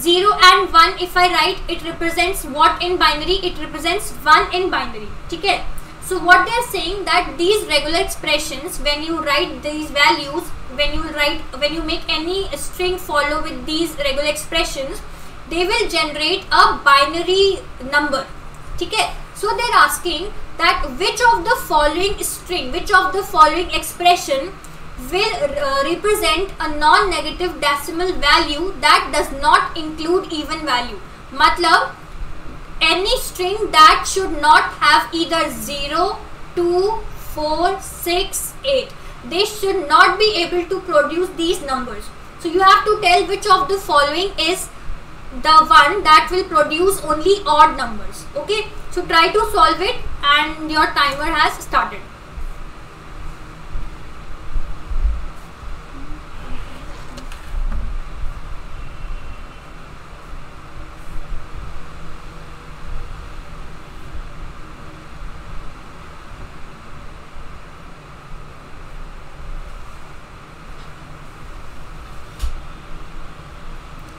0 and 1 if I write it represents what in binary? It represents 1 in binary. okay so what they are saying that these regular expressions when you write these values when you write when you make any string follow with these regular expressions they will generate a binary number. okay so they're asking that which of the following string which of the following expression will uh, represent a non-negative decimal value that does not include even value. Matlab, any string that should not have either 0, 2, 4, 6, 8. They should not be able to produce these numbers. So you have to tell which of the following is the one that will produce only odd numbers. Okay. So try to solve it and your timer has started.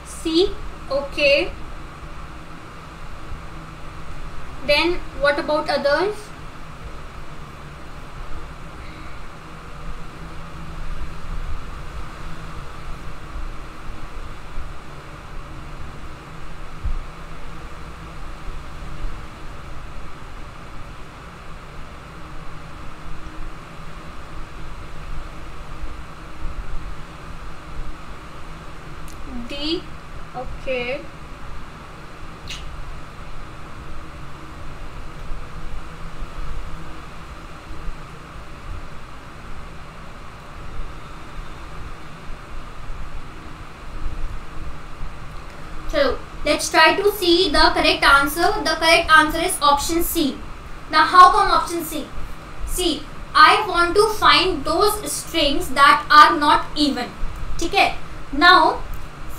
C okay. Then what about others? D okay let's try to see the correct answer. The correct answer is option C. Now how come option C? See, I want to find those strings that are not even. Okay. Now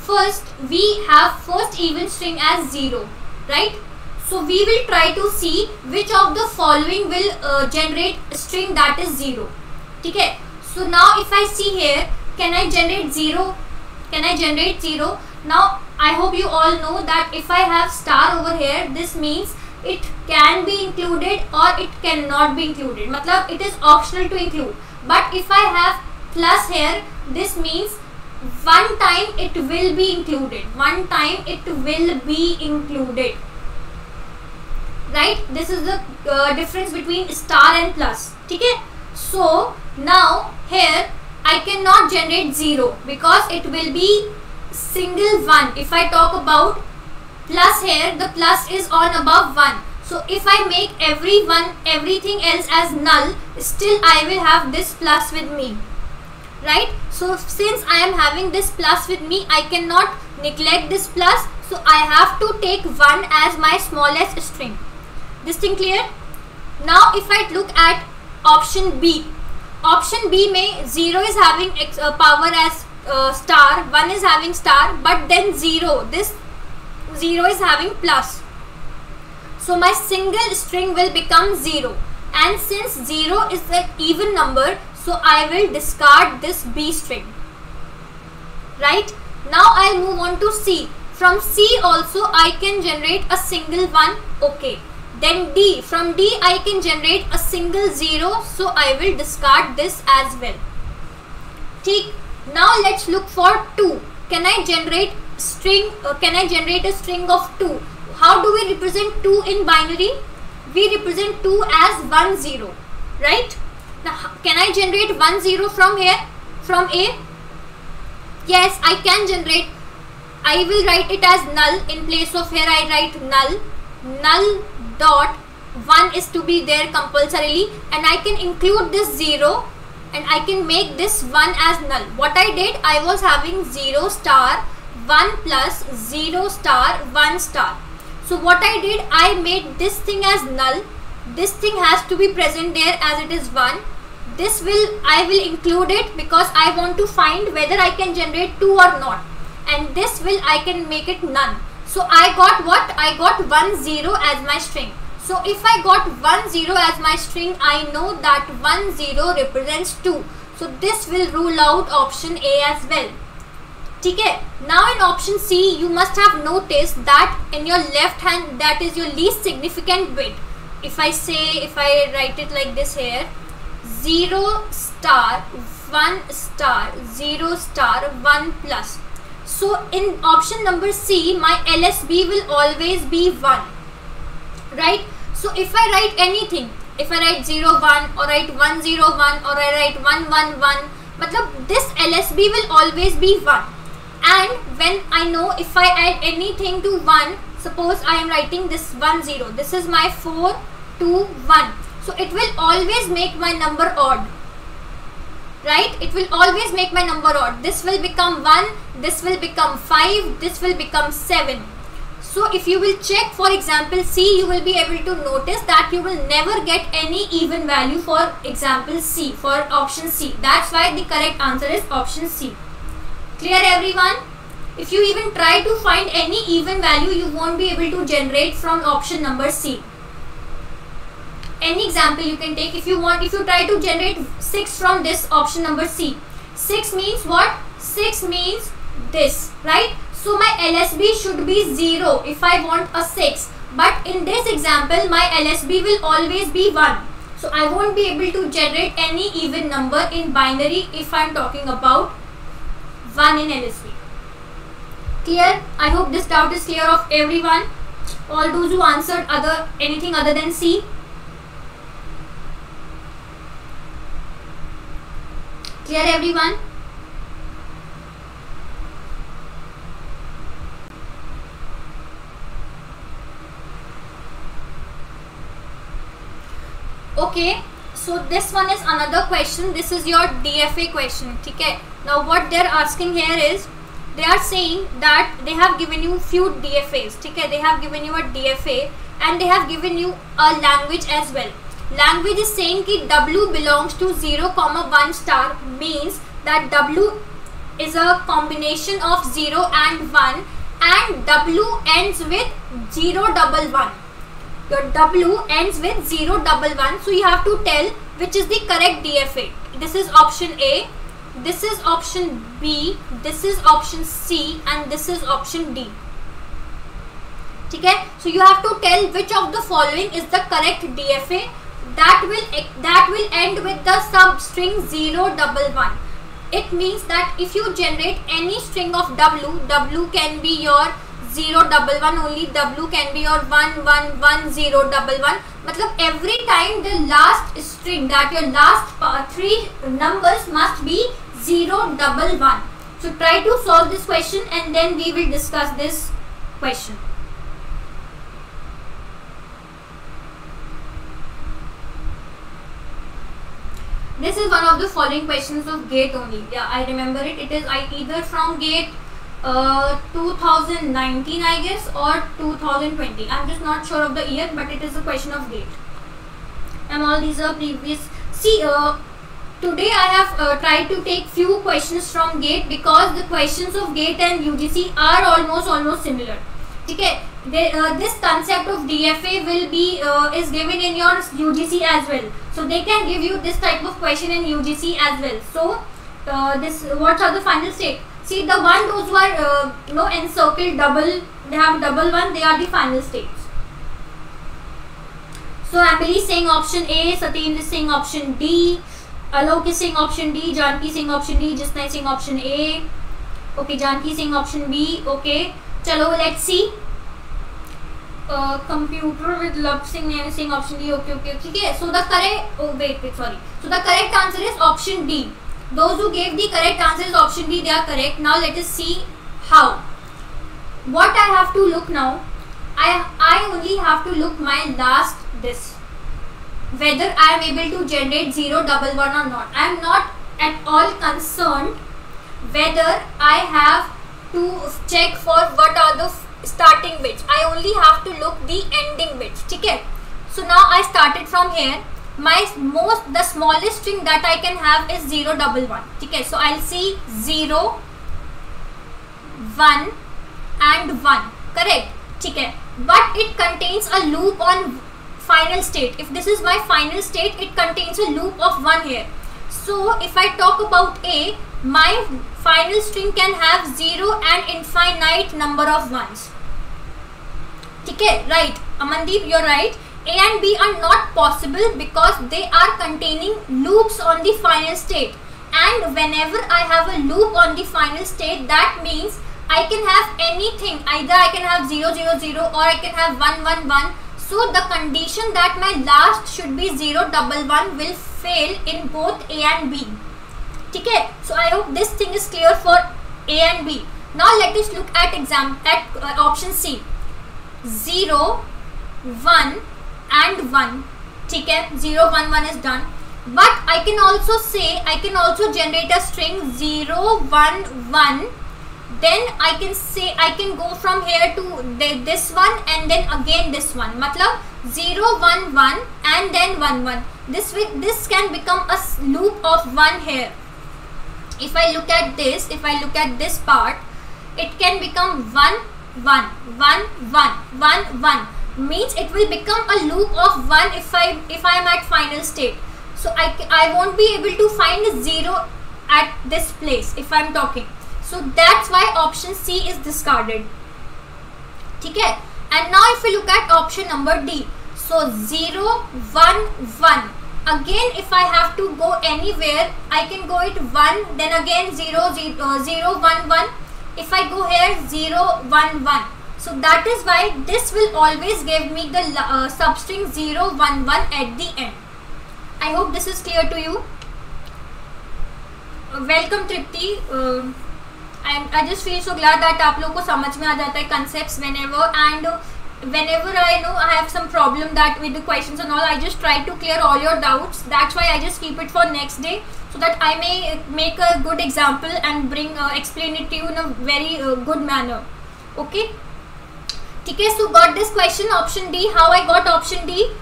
first we have first even string as 0 right? So we will try to see which of the following will uh, generate a string that is 0 okay so now if i see here can i generate 0 can i generate 0 now i hope you all know that if i have star over here this means it can be included or it cannot be included. matlab it is optional to include. But if i have plus here this means one time it will be included. One time it will be included. Right? This is the uh, difference between star and plus. Okay? So now here i cannot generate zero because it will be single one. If i talk about plus here the plus is on above one. So if i make everyone everything else as null still i will have this plus with me right? So since I am having this plus with me I cannot neglect this plus. So I have to take 1 as my smallest string. This thing clear? Now if I look at option B option B may 0 is having x, uh, power as uh, star 1 is having star but then 0 this 0 is having plus. So my single string will become 0 and since 0 is an even number so I will discard this B string. Right? Now I'll move on to C. From C also I can generate a single one. Okay. Then D. From D I can generate a single zero. So I will discard this as well. Take. Now let's look for 2. Can I generate string? Uh, can I generate a string of 2? How do we represent 2 in binary? We represent 2 as 1 0. Right? Can I generate 1 0 from here? From A? Yes, I can generate. I will write it as null. In place of here, I write null. Null dot 1 is to be there compulsorily. And I can include this 0 and I can make this 1 as null. What I did, I was having 0 star 1 plus 0 star 1 star. So what I did, I made this thing as null. This thing has to be present there as it is 1 this will I will include it because I want to find whether I can generate 2 or not. And this will I can make it none. So I got what? I got 1 0 as my string. So if I got 1 0 as my string I know that 1 0 represents 2 so this will rule out option A as well. Okay. Now in option C you must have noticed that in your left hand that is your least significant bit. If I say if I write it like this here 0 star 1 star 0 star 1 plus. So in option number C my LSB will always be 1 right? So if I write anything if I write 0 1 or write 1 0 1 or I write 1 1 1 matlab this LSB will always be 1 and when I know if I add anything to 1 suppose I am writing this 1 0 this is my 4 2 1 so it will always make my number odd right it will always make my number odd this will become 1 this will become 5 this will become 7 so if you will check for example C you will be able to notice that you will never get any even value for example C for option C. That's why the correct answer is option C. Clear everyone? If you even try to find any even value you won't be able to generate from option number C. Any example you can take if you want if you try to generate 6 from this option number C. 6 means what? 6 means this right so my LSB should be 0 if I want a 6. But in this example, my LSB will always be 1. So I won't be able to generate any even number in binary if I'm talking about 1 in LSB. Clear? I hope this doubt is clear of everyone. All those who answered other anything other than C. Clear everyone? okay so this one is another question. This is your DFA question okay? Now what they're asking here is they are saying that they have given you few DFAs okay? They have given you a DFA and they have given you a language as well language is saying that W belongs to 0 comma 1 star means that W is a combination of 0 and 1 and W ends with 0 double 1 your W ends with 0 double 1 so you have to tell which is the correct DFA this is option A this is option B this is option C and this is option D. okay so you have to tell which of the following is the correct DFA that will that will end with the substring 0 double 1 it means that if you generate any string of w w can be your 0 double 1 only. W can be your 1 1 1 0 double 1 matlab every time the last string that your last three numbers must be 0 double 1 so try to solve this question and then we will discuss this question. This is one of the following questions of GATE only. Yeah, I remember it. It is I either from GATE uh, 2019 I guess or 2020 I'm just not sure of the year but it is a question of GATE. and all these are previous see uh, today I have uh, tried to take few questions from GATE because the questions of GATE and UGC are almost almost similar okay uh, this concept of DFA will be uh, is given in your UGC as well so they can give you this type of question in UGC as well so uh, this what are the final state See the one those who are uh, know encircled double, they have double one, they are the final states. So Emily saying option A, Sateen is saying option D, Alok is saying option D, Janki saying option D, Jisna is saying option A. Okay, Janki saying option B. Okay, चलो let's see computer with Luv Singh name Singh option D okay okay ठीक है? So the correct wait wait sorry so the correct answer is option D those who give the correct answer is option D they are correct now let us see how what I have to look now I I only have to look my last this whether i am able to generate 0 double, one or not. I am not at all concerned whether to check for what are the starting bits. I only have to look the ending bits. Okay. So now I started from here my most the smallest string that I can have is 0 double 1 okay so I'll see 0 1 and 1 correct okay but it contains a loop on final state if this is my final state it contains a loop of 1 here so if I talk about A my final string can have 0 and infinite number of ones. Okay right. Amandeep you're right. A and B are not possible because they are containing loops on the final state. And whenever I have a loop on the final state that means I can have anything. Either I can have 0 0 0 or I can have 1 1 1 so the condition that my last should be 0 double 1 will fail in both A and B okay so I hope this thing is clear for A and B now let us look at exam at uh, option C 0 1 and 1 ठीक है zero one one is done but I can also say I can also generate a string 0 1 1 then I can say I can go from here to the, this one and then again this one matlab 0 1 1 and then 1 1 this will this can become a loop of 1 here if I look at this if I look at this part it can become 1 1 1 1 1 1 means it will become a loop of 1 if I if I am at final state. So I, I won't be able to find 0 at this place if I'm talking. So that's why option C is discarded. okay and now if we look at option number D so 0 1 1 again if I have to go anywhere I can go it 1 then again 0 0, uh, 0 1 1 if I go here 0 1 1 so that is why this will always give me the uh, substring 0 1 1 at the end I hope this is clear to you. Tripti. Uh, I, I just feel so glad that आप लोग को समझ में आ जाता है concepts whenever and whenever I know I have some problem that with the questions and all I just try to clear all your doubts. That's why I just keep it for next day so that I may make a good example and bring uh, explain it to you in a very uh, good manner. Okay? Okay so got this question option D. How I got option D?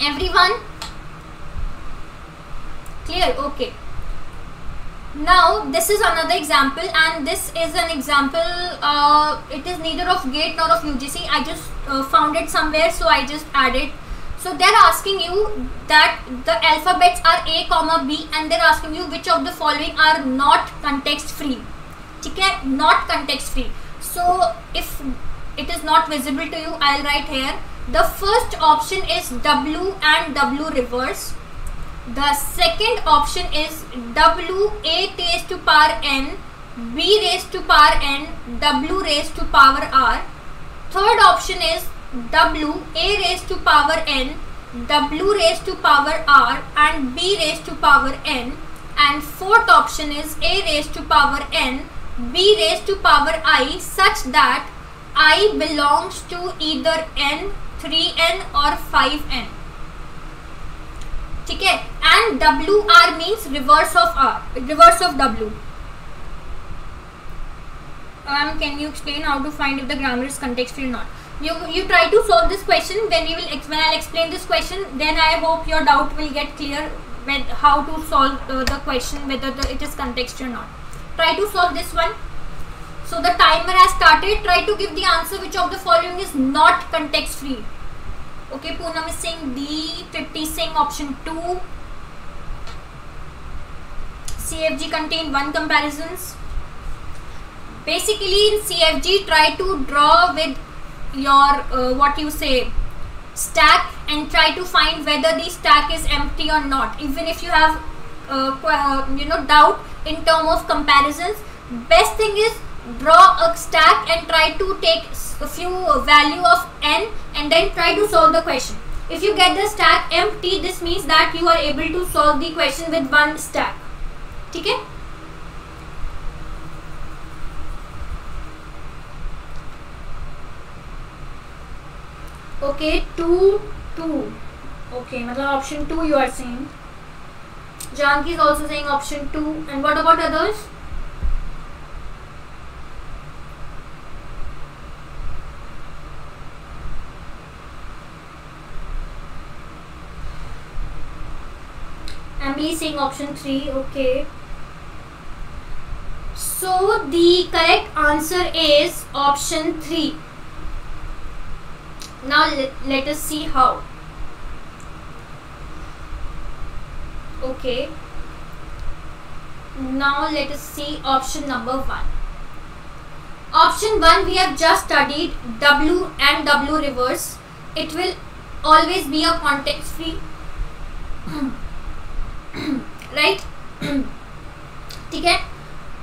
Everyone? Clear? Okay now this is another example and this is an example uh, it is neither of gate nor of UGC I just uh, found it somewhere so I just added so they're asking you that the alphabets are A comma B and they're asking you which of the following are not context free okay? Not context free so if it is not visible to you I'll write here. The first option is W and W reverse the second option is W A raised to power n, B raised to power n, W raised to power r. Third option is W A raised to power n, W raised to power r and B raised to power n. And fourth option is A raised to power n, B raised to power i such that i belongs to either n, 3n or 5n. ठीक है and WR means reverse of R, reverse of W. Um, can you explain how to find if the grammar is context free or not? You, you try to solve this question when you will when I'll explain this question then I hope your doubt will get clear with how to solve uh, the question whether the, it is context or not. Try to solve this one. So the timer has started. Try to give the answer which of the following is not context free. Okay, Poonam is saying D, Tripti saying option 2. CFG contain one comparisons. Basically in CFG try to draw with your uh, what you say stack and try to find whether the stack is empty or not. Even if you have uh, uh, you know doubt in term of comparisons best thing is draw a stack and try to take a few value of n and then try to solve the question. If you get the stack empty this means that you are able to solve the question with one stack ठीक है? Okay two two okay मतलब option two you are seen Janaki is also saying option two and what about others M B Singh option three okay so the correct answer is option 3. Now let, let us see how. Okay. Now let us see option number 1. Option 1 we have just studied W and W reverse. It will always be a context free. right? Okay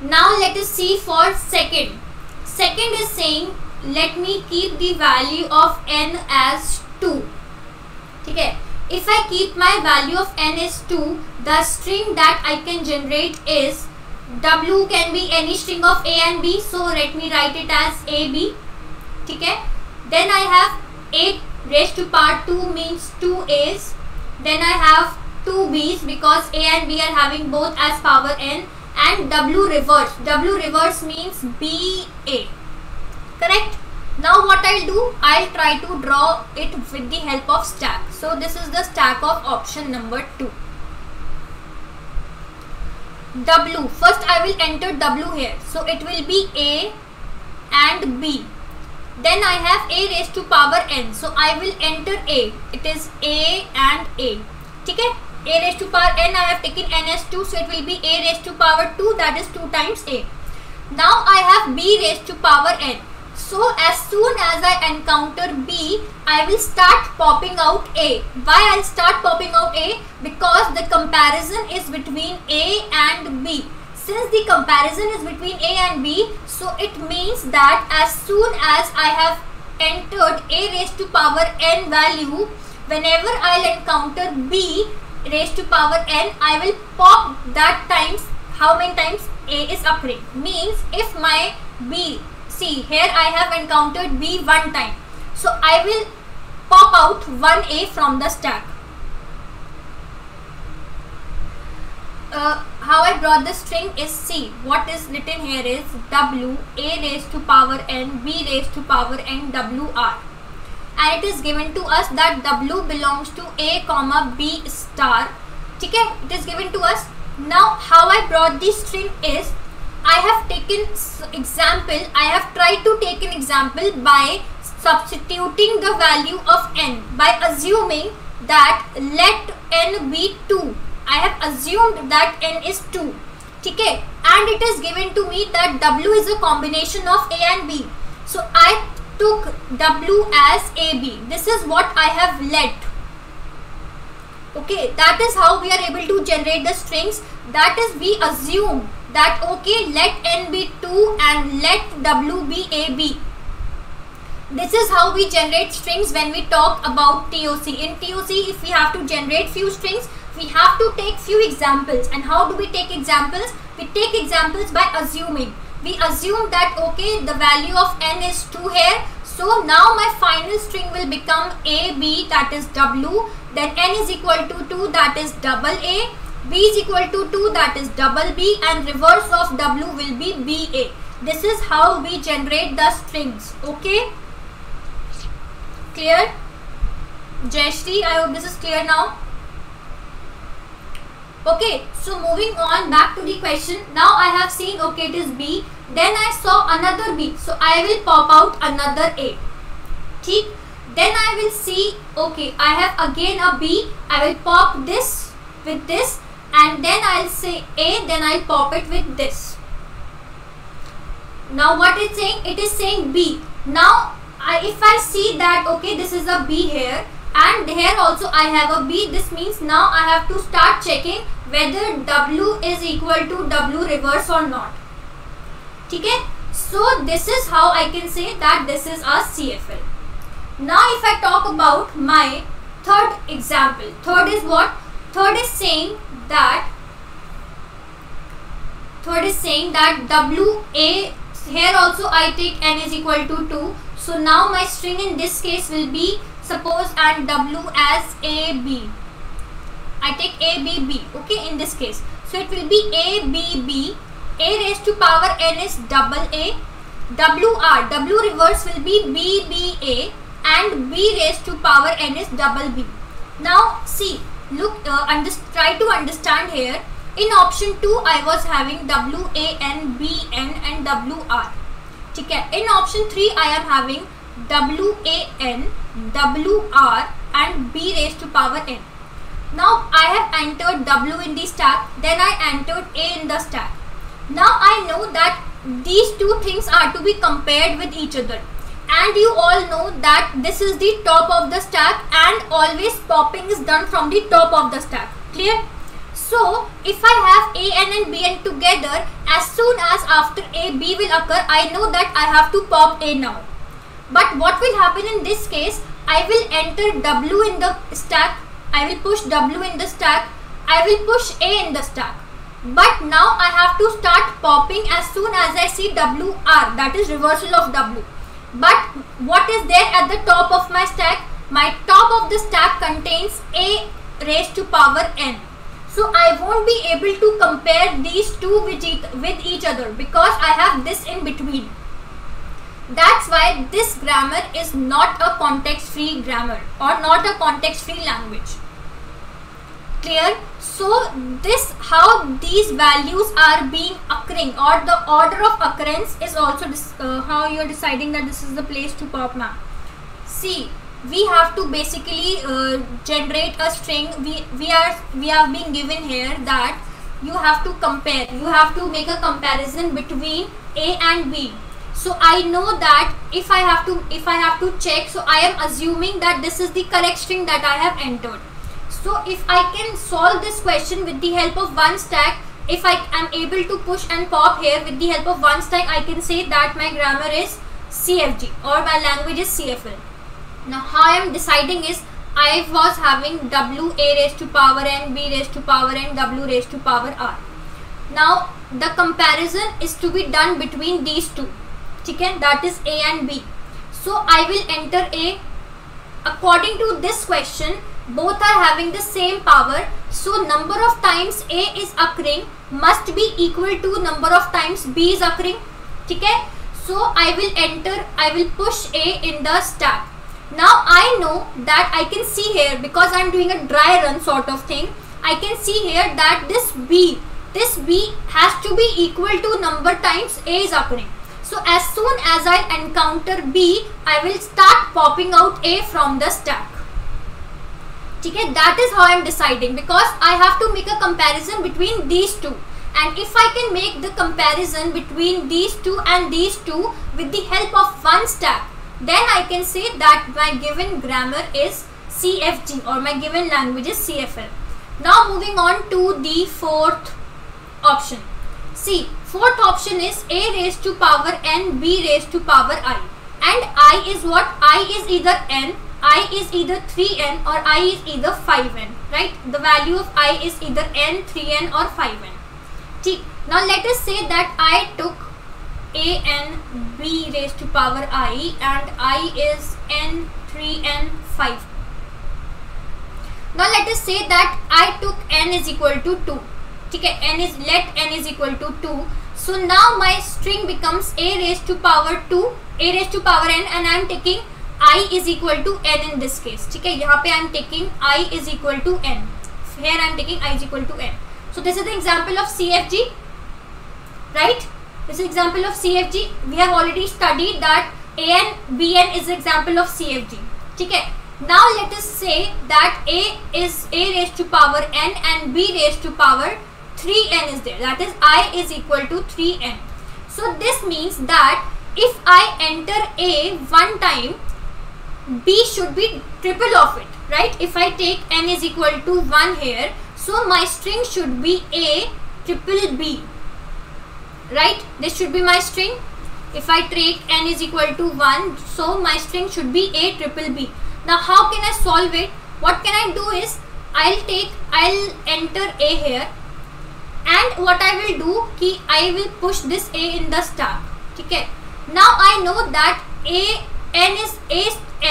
now let us see for second. Second is saying let me keep the value of n as 2 okay. If i keep my value of n as 2 the string that i can generate is w can be any string of a and b. So let me write it as a b. Okay. Then i have 8 raised to power 2 means 2 A's. Then I have 2 B's because A and B are having both as power n and W reverse. W reverse means BA. Correct? Now what I'll do, I'll try to draw it with the help of stack. So this is the stack of option number 2. W. First I will enter W here. So it will be A and B. Then I have A raised to power N. So I will enter A. It is A and A. Okay? A raised to power N I have taken N as 2. So it will be A raised to power 2 that is 2 times A. Now I have B raised to power N. So as soon as I encounter B, I will start popping out A. Why I'll start popping out A? Because the comparison is between A and B. Since the comparison is between A and B, so it means that as soon as I have entered A raised to power n value, whenever I'll encounter B raised to power n, I will pop that times how many times A is occurring. Means if my B see here I have encountered B one time. So I will pop out 1A from the stack. Uh, how I brought the string is C. What is written here is W A raised to power N B raised to power N W R. And it is given to us that W belongs to A comma B star. Okay, it is given to us. Now how I brought this string is I have taken example, I have tried to take an example by substituting the value of n by assuming that let n be 2. I have assumed that n is 2. Okay, and it is given to me that w is a combination of a and b. So I took w as ab. This is what I have let. Okay, that is how we are able to generate the strings. That is we assume that okay let n be 2 and let w be ab. This is how we generate strings when we talk about TOC. In TOC if we have to generate few strings we have to take few examples and how do we take examples? We take examples by assuming. We assume that okay the value of n is 2 here so now my final string will become AB that is W then n is equal to 2 that is double A B is equal to 2 that is double B and reverse of W will be BA. This is how we generate the strings. Okay? Clear? Jayashri, I hope this is clear now. Okay, so moving on back to the question. Now I have seen, okay, it is B. Then I saw another B. So I will pop out another A. Then I will see, okay, I have again a B. I will pop this with this and then I'll say A then I'll pop it with this. Now what it's saying? It is saying B. Now I, if I see that okay this is a B here and here also I have a B this means now I have to start checking whether W is equal to W reverse or not. Okay? So this is how I can say that this is a CFL. Now if I talk about my third example. Third is what? Third is saying that third is saying that W A here also I take n is equal to 2 so now my string in this case will be suppose and W as A B. I take A B B okay in this case. So it will be A B B. A raised to power n is double A. W R W reverse will be B B A and B raised to power n is double B. Now see look uh, try to understand here. In option 2 I was having W A N B N and W R. okay in option 3 I am having W A N W R and B raised to power n. Now I have entered W in the stack then I entered A in the stack now I know that these two things are to be compared with each other. And you all know that this is the top of the stack and always popping is done from the top of the stack. Clear? So if I have A n and B n together as soon as after A B will occur I know that I have to pop A now. But what will happen in this case I will enter W in the stack. I will push W in the stack. I will push A in the stack. But now I have to start popping as soon as I see WR that is reversal of W. But what is there at the top of my stack? My top of the stack contains a raised to power n. So I won't be able to compare these two with each, other because I have this in between that's why this grammar is not a context free grammar or not a context free language. Clear? So this how these values are being occurring or the order of occurrence is also uh, how you are deciding that this is the place to pop map. See we have to basically uh, generate a string. We we are we are being given here that you have to compare. You have to make a comparison between a and b so i know that if i have to if i have to check so i am assuming that this is the correct string that i have entered so if i can solve this question with the help of one stack if i am able to push and pop here with the help of one stack i can say that my grammar is cfg or my language is cfl now how I am deciding is I was having W a raised to power n, B raised to power n, W raised to power r. Now the comparison is to be done between these two. Chicken that is A and B. So I will enter A. According to this question, both are having the same power. So number of times A is occurring must be equal to number of times B is occurring. Okay? So I will enter, I will push A in the stack now I know that I can see here because I'm doing a dry run sort of thing. I can see here that this B, this B has to be equal to number times A is occurring. So as soon as I encounter B, I will start popping out A from the stack. Okay, that is how I am deciding because I have to make a comparison between these two and if I can make the comparison between these two and these two with the help of one stack then I can say that my given grammar is CFG or my given language is CFL. Now moving on to the fourth option. See, fourth option is A raised to power n, B raised to power i. And i is what? i is either n, i is either 3n or i is either 5n. Right? The value of i is either n, 3n or 5n. Now let us say that I took a n b raised to power i and i is n 3 n 5 now let us say that i took n is equal to 2 okay n is let n is equal to 2 so now my string becomes a raised to power 2 a raised to power n and i am taking i is equal to n in this case okay यहाँ पे I am taking i is equal to n here I am taking i is equal to n so this is the example of CFG right this example of CFG. We have already studied that AN, BN is example of CFG. Okay. Now let us say that A is A raised to power n and B raised to power 3n is there. That is I is equal to 3n. So this means that if I enter A one time, B should be triple of it, right? If I take n is equal to 1 here, so my string should be A triple B right this should be my string if I take n is equal to 1 so my string should be a triple b now how can I solve it what can I do is I'll take I'll enter a here and what I will do key I will push this a in the stack okay? Now I know that a n is a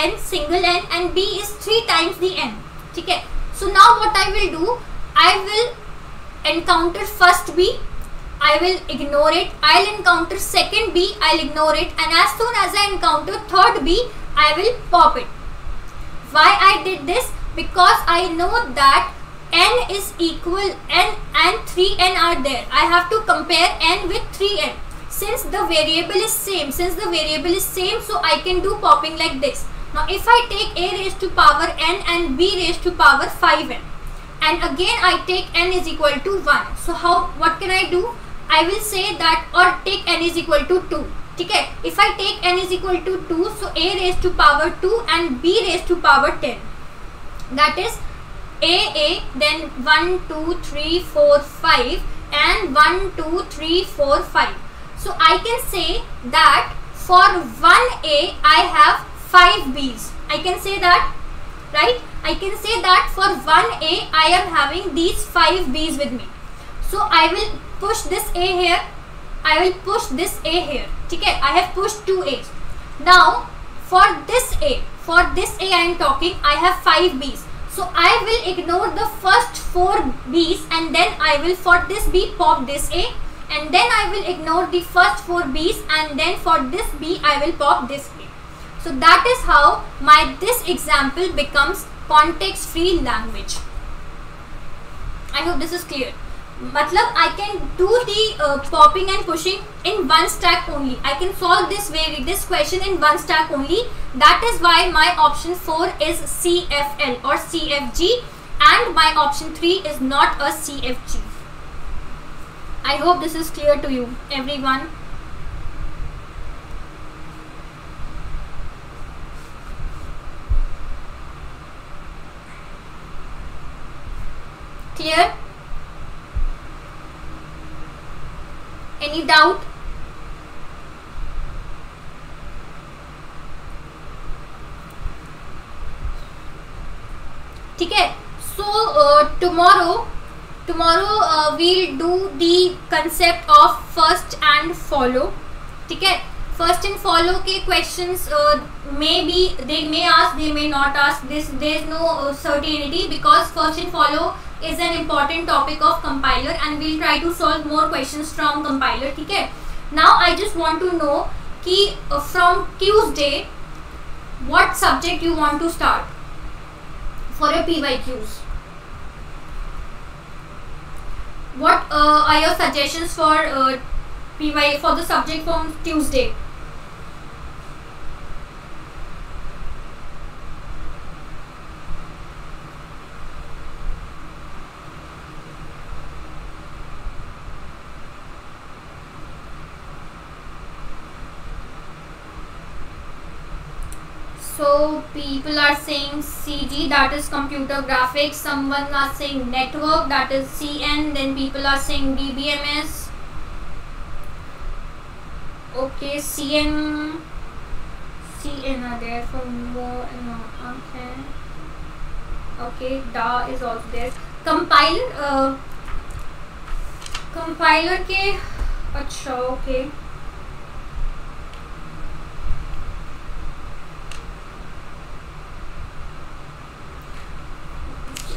n single n and b is 3 times the n. Okay? So now what I will do I will encounter first b. I will ignore it. I'll encounter second B, I'll ignore it. And as soon as I encounter third B, I will pop it. Why I did this? Because I know that n is equal n and 3n are there. I have to compare n with 3n. Since the variable is same, since the variable is same, so I can do popping like this. Now if I take a raised to power n and b raised to power 5n and again I take n is equal to 1. So how, what can I do? I will say that or take n is equal to 2 okay if I take n is equal to 2 so a raised to power 2 and b raised to power 10 that is a a then 1 2 3 4 5 and 1 2 3 4 5 so I can say that for 1a I have 5 b's I can say that right I can say that for 1a I am having these 5 b's with me so I will push this A here. I will push this A here. Okay, I have pushed two A's. Now for this A, for this a i am talking i have 5 b's so i will ignore the first 4 b's and then i will for this b pop this a and then i will ignore the first 4 b's and then for this b i will pop this a. So that is how my this example becomes context free language. I hope this is clear matlab I can do the uh, popping and pushing in one stack only. I can solve this way this question in one stack only. That is why my option 4 is CFL or CFG and my option 3 is not a CFG. I hope this is clear to you everyone. Clear? Any doubt? ठीक है so uh, tomorrow tomorrow uh, we'll do the concept of first and follow ठीक है first and follow के questions uh, may be they may ask they may not ask this there is no uh, certainty because first and follow is an important topic of compiler and we'll try to solve more questions from compiler ठीक है now I just want to know कि uh, from Tuesday what subject you want to start for your PYQs what uh, are your suggestions for uh, PY for the subject from Tuesday saying CG that is computer graphics someone are saying network that is CN then people are saying DBMS okay CN CN are there for more no okay okay DA is also there compiler uh, compiler के अच्छा okay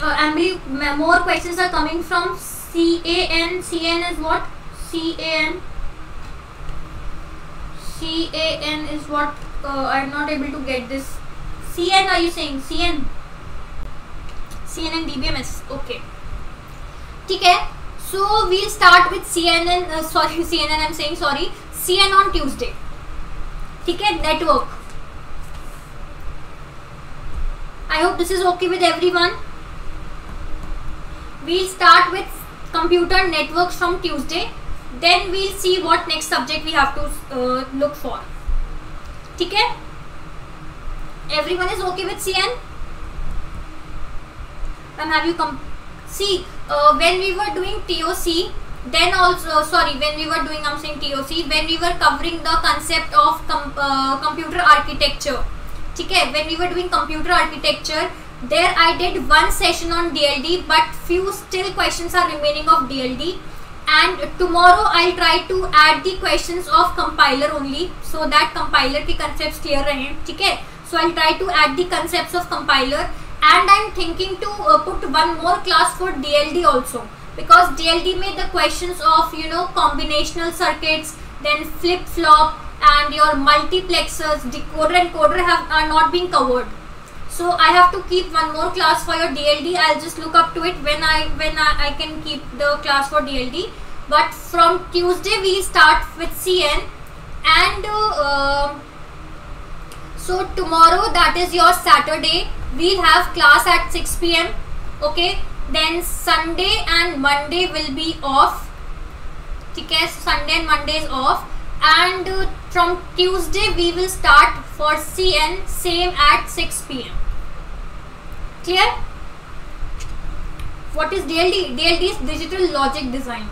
Uh, Ambry, more questions are coming from CAN. CN is what? CAN. CAN is what? Uh, I'm not able to get this. CN are you saying? CN. And DBMS. Okay. Okay. So we'll start with CNN. Uh, sorry, CNN. I'm saying sorry. CN on Tuesday. Okay. Network. I hope this is okay with everyone we'll start with computer networks from Tuesday. Then we'll see what next subject we have to uh, look for. Okay? Everyone is okay with CN and have you come see uh, when we were doing TOC then also sorry when we were doing I'm saying TOC when we were covering the concept of com uh, computer architecture. Okay? When we were doing computer architecture there I did one session on DLD but few still questions are remaining of DLD and tomorrow I'll try to add the questions of compiler only so that compiler की concepts clear रहे ठीक है so I'll try to add the concepts of compiler and I'm thinking to uh, put one more class for DLD also because DLD made the questions of you know combinational circuits then flip flop and your multiplexers decoder and coder have are not being covered so I have to keep one more class for your DLD I'll just look up to it when I when I, I can keep the class for DLD but from Tuesday we start with CN and uh, so tomorrow that is your Saturday we'll have class at 6 pm okay? Then Sunday and Monday will be off. okay Sunday and Monday is off. And uh, from Tuesday we will start for CN same at 6 pm clear? What is DLD DLD is digital logic design.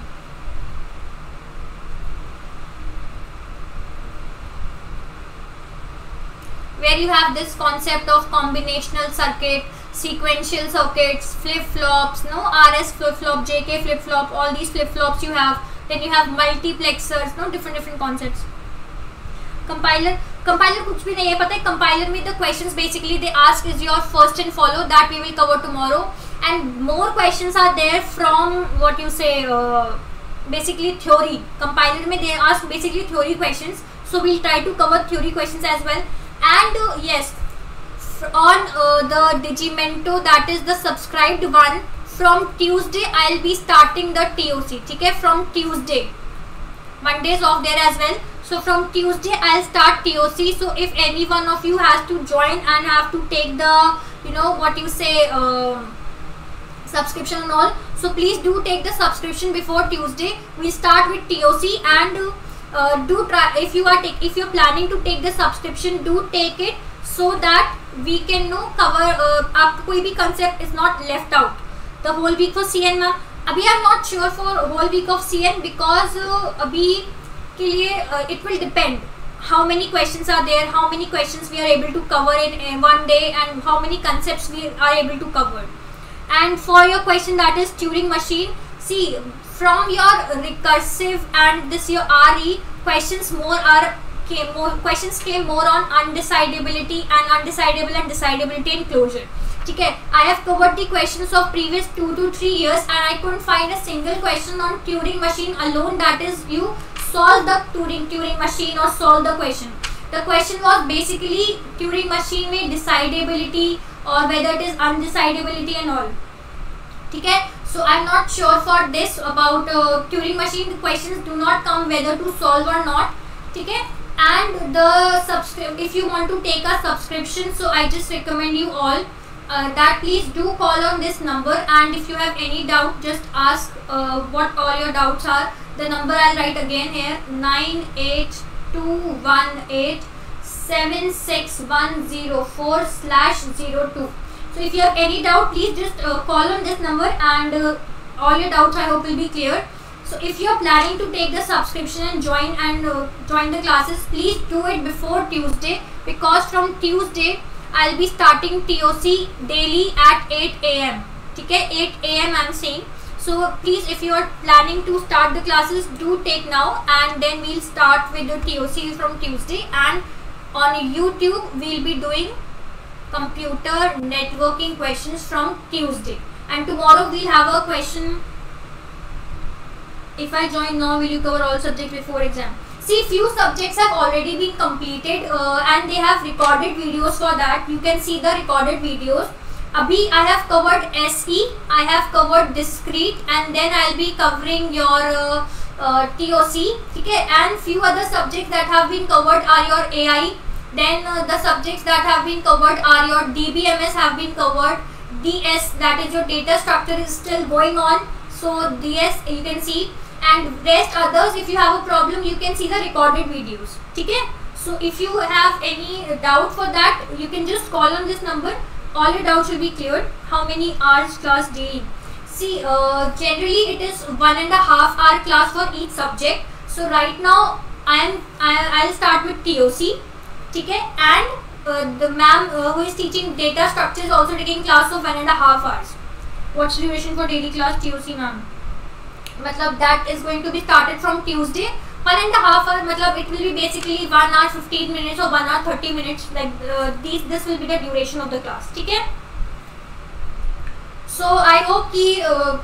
Where you have this concept of combinational circuit sequential circuits flip-flops no? Rs flip-flop jk flip-flop all these flip-flops you have. Then you have multiplexers no? Different different concepts. Compiler compiler कुछ भी नहीं है, पता है? Compiler में the questions basically they ask is your first and follow that we will cover tomorrow and more questions are there from what you say basically theory compiler में they ask basically theory questions so we try to cover theory questions as well and yes on the डिजिमेंटो that is the subscribed one from Tuesday I will be starting the TOC ठीक है? From Tuesday Mondays of there as well. so from tuesday i'll start toc so if any one of you has to join and have to take the you know what you say uh, subscription and all so please do take the subscription before tuesday we'll start with toc and uh, do try if you are take if you're planning to take the subscription do take it so that we can know cover uh, आपका कोई भी concept is not left out the whole week for cn ma'am अभी I am not sure for whole week of C N because अभी के लिए it will depend how many questions are there how many questions we are able to cover in uh, one day and how many concepts we are able to cover and for your question that is Turing machine see from your recursive and this your RE questions more are came more questions came more on undecidability and undecidable and decidability and closure ठीक है I have covered the questions of previous two to three years and I couldn't find a single question on Turing machine alone that is you solve the Turing Turing machine or solve the question the question was basically Turing machine में decidability or whether it is undecidability and all ठीक है so I'm not sure for this about uh, Turing machine the questions do not come whether to solve or not ठीक है and the subscribe if you want to take a subscription so I just recommend you all uh, that please do call on this number and if you have any doubt just ask uh, what all your doubts are. The number I'll write again here 98218 slash 02 so if you have any doubt please just uh, call on this number and uh, all your doubts I hope will be clear so if you are planning to take the subscription and join and uh, join the classes please do it before Tuesday because from Tuesday I'll be starting TOC daily at 8 a.m. Okay, 8 a.m. I'm saying. So please, if you are planning to start the classes, do take now, and then we'll start with the TOC from Tuesday. And on YouTube, we'll be doing computer networking questions from Tuesday. And tomorrow we'll have a question. If I join now, will you cover all subjects before exam? See few subjects have already been completed uh, and they have recorded videos for that. You can see the recorded videos. Abhi i have covered se i have covered discrete and then i'll be covering your uh, uh, toc okay? And few other subjects that have been covered are your ai then uh, the subjects that have been covered are your dbms have been covered. Ds that is your data structure is still going on. So ds you can see and rest others if you have a problem you can see the recorded videos. okay so if you have any doubt for that you can just call on this number. All your doubts will be cleared. How many hours class daily? See uh, generally it is one and a half hour class for each subject. So right now i am I, will start with toc okay and uh, the ma'am uh, who is teaching data structure is also taking class of one and a half hours. What's duration for daily class toc ma'am मतलब is going to be started from Tuesday one and a half hour मतलब will be basically one hour 15 minutes or one hour 30 minutes like uh, these this will be the duration of the class ठीक है so I hope कि uh,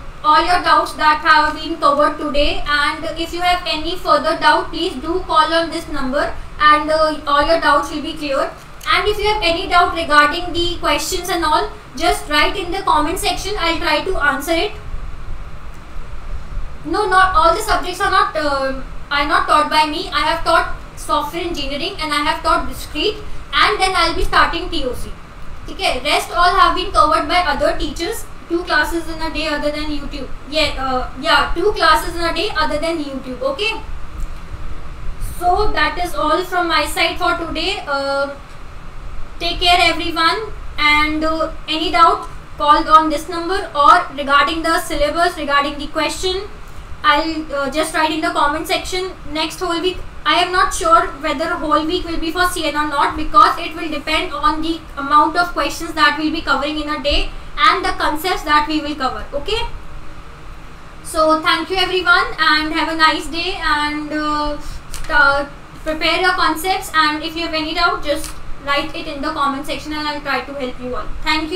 your doubts that have been covered today and if you have any further doubt please do call on this number and uh, all your doubts will be cleared and if you have any doubt regarding the questions and all just write in the comment section I'll try to answer it no not all the subjects are not uh, are not taught by me. I have taught software engineering and i have taught discrete and then i'll be starting toc okay rest all have been covered by other teachers. Two classes in a day other than youtube. Yeah uh, yeah two classes in a day other than youtube okay? So that is all from my side for today. Uh, take care everyone. And uh, any doubt call on this number or regarding the syllabus regarding the question I'll uh, just write in the comment section next whole week. I am not sure whether whole week will be for CN or not because it will depend on the amount of questions that we'll be covering in a day and the concepts that we will cover. Okay. So thank you everyone and have a nice day and uh, prepare your concepts and if you have any doubt just write it in the comment section and I'll try to help you all. Thank you.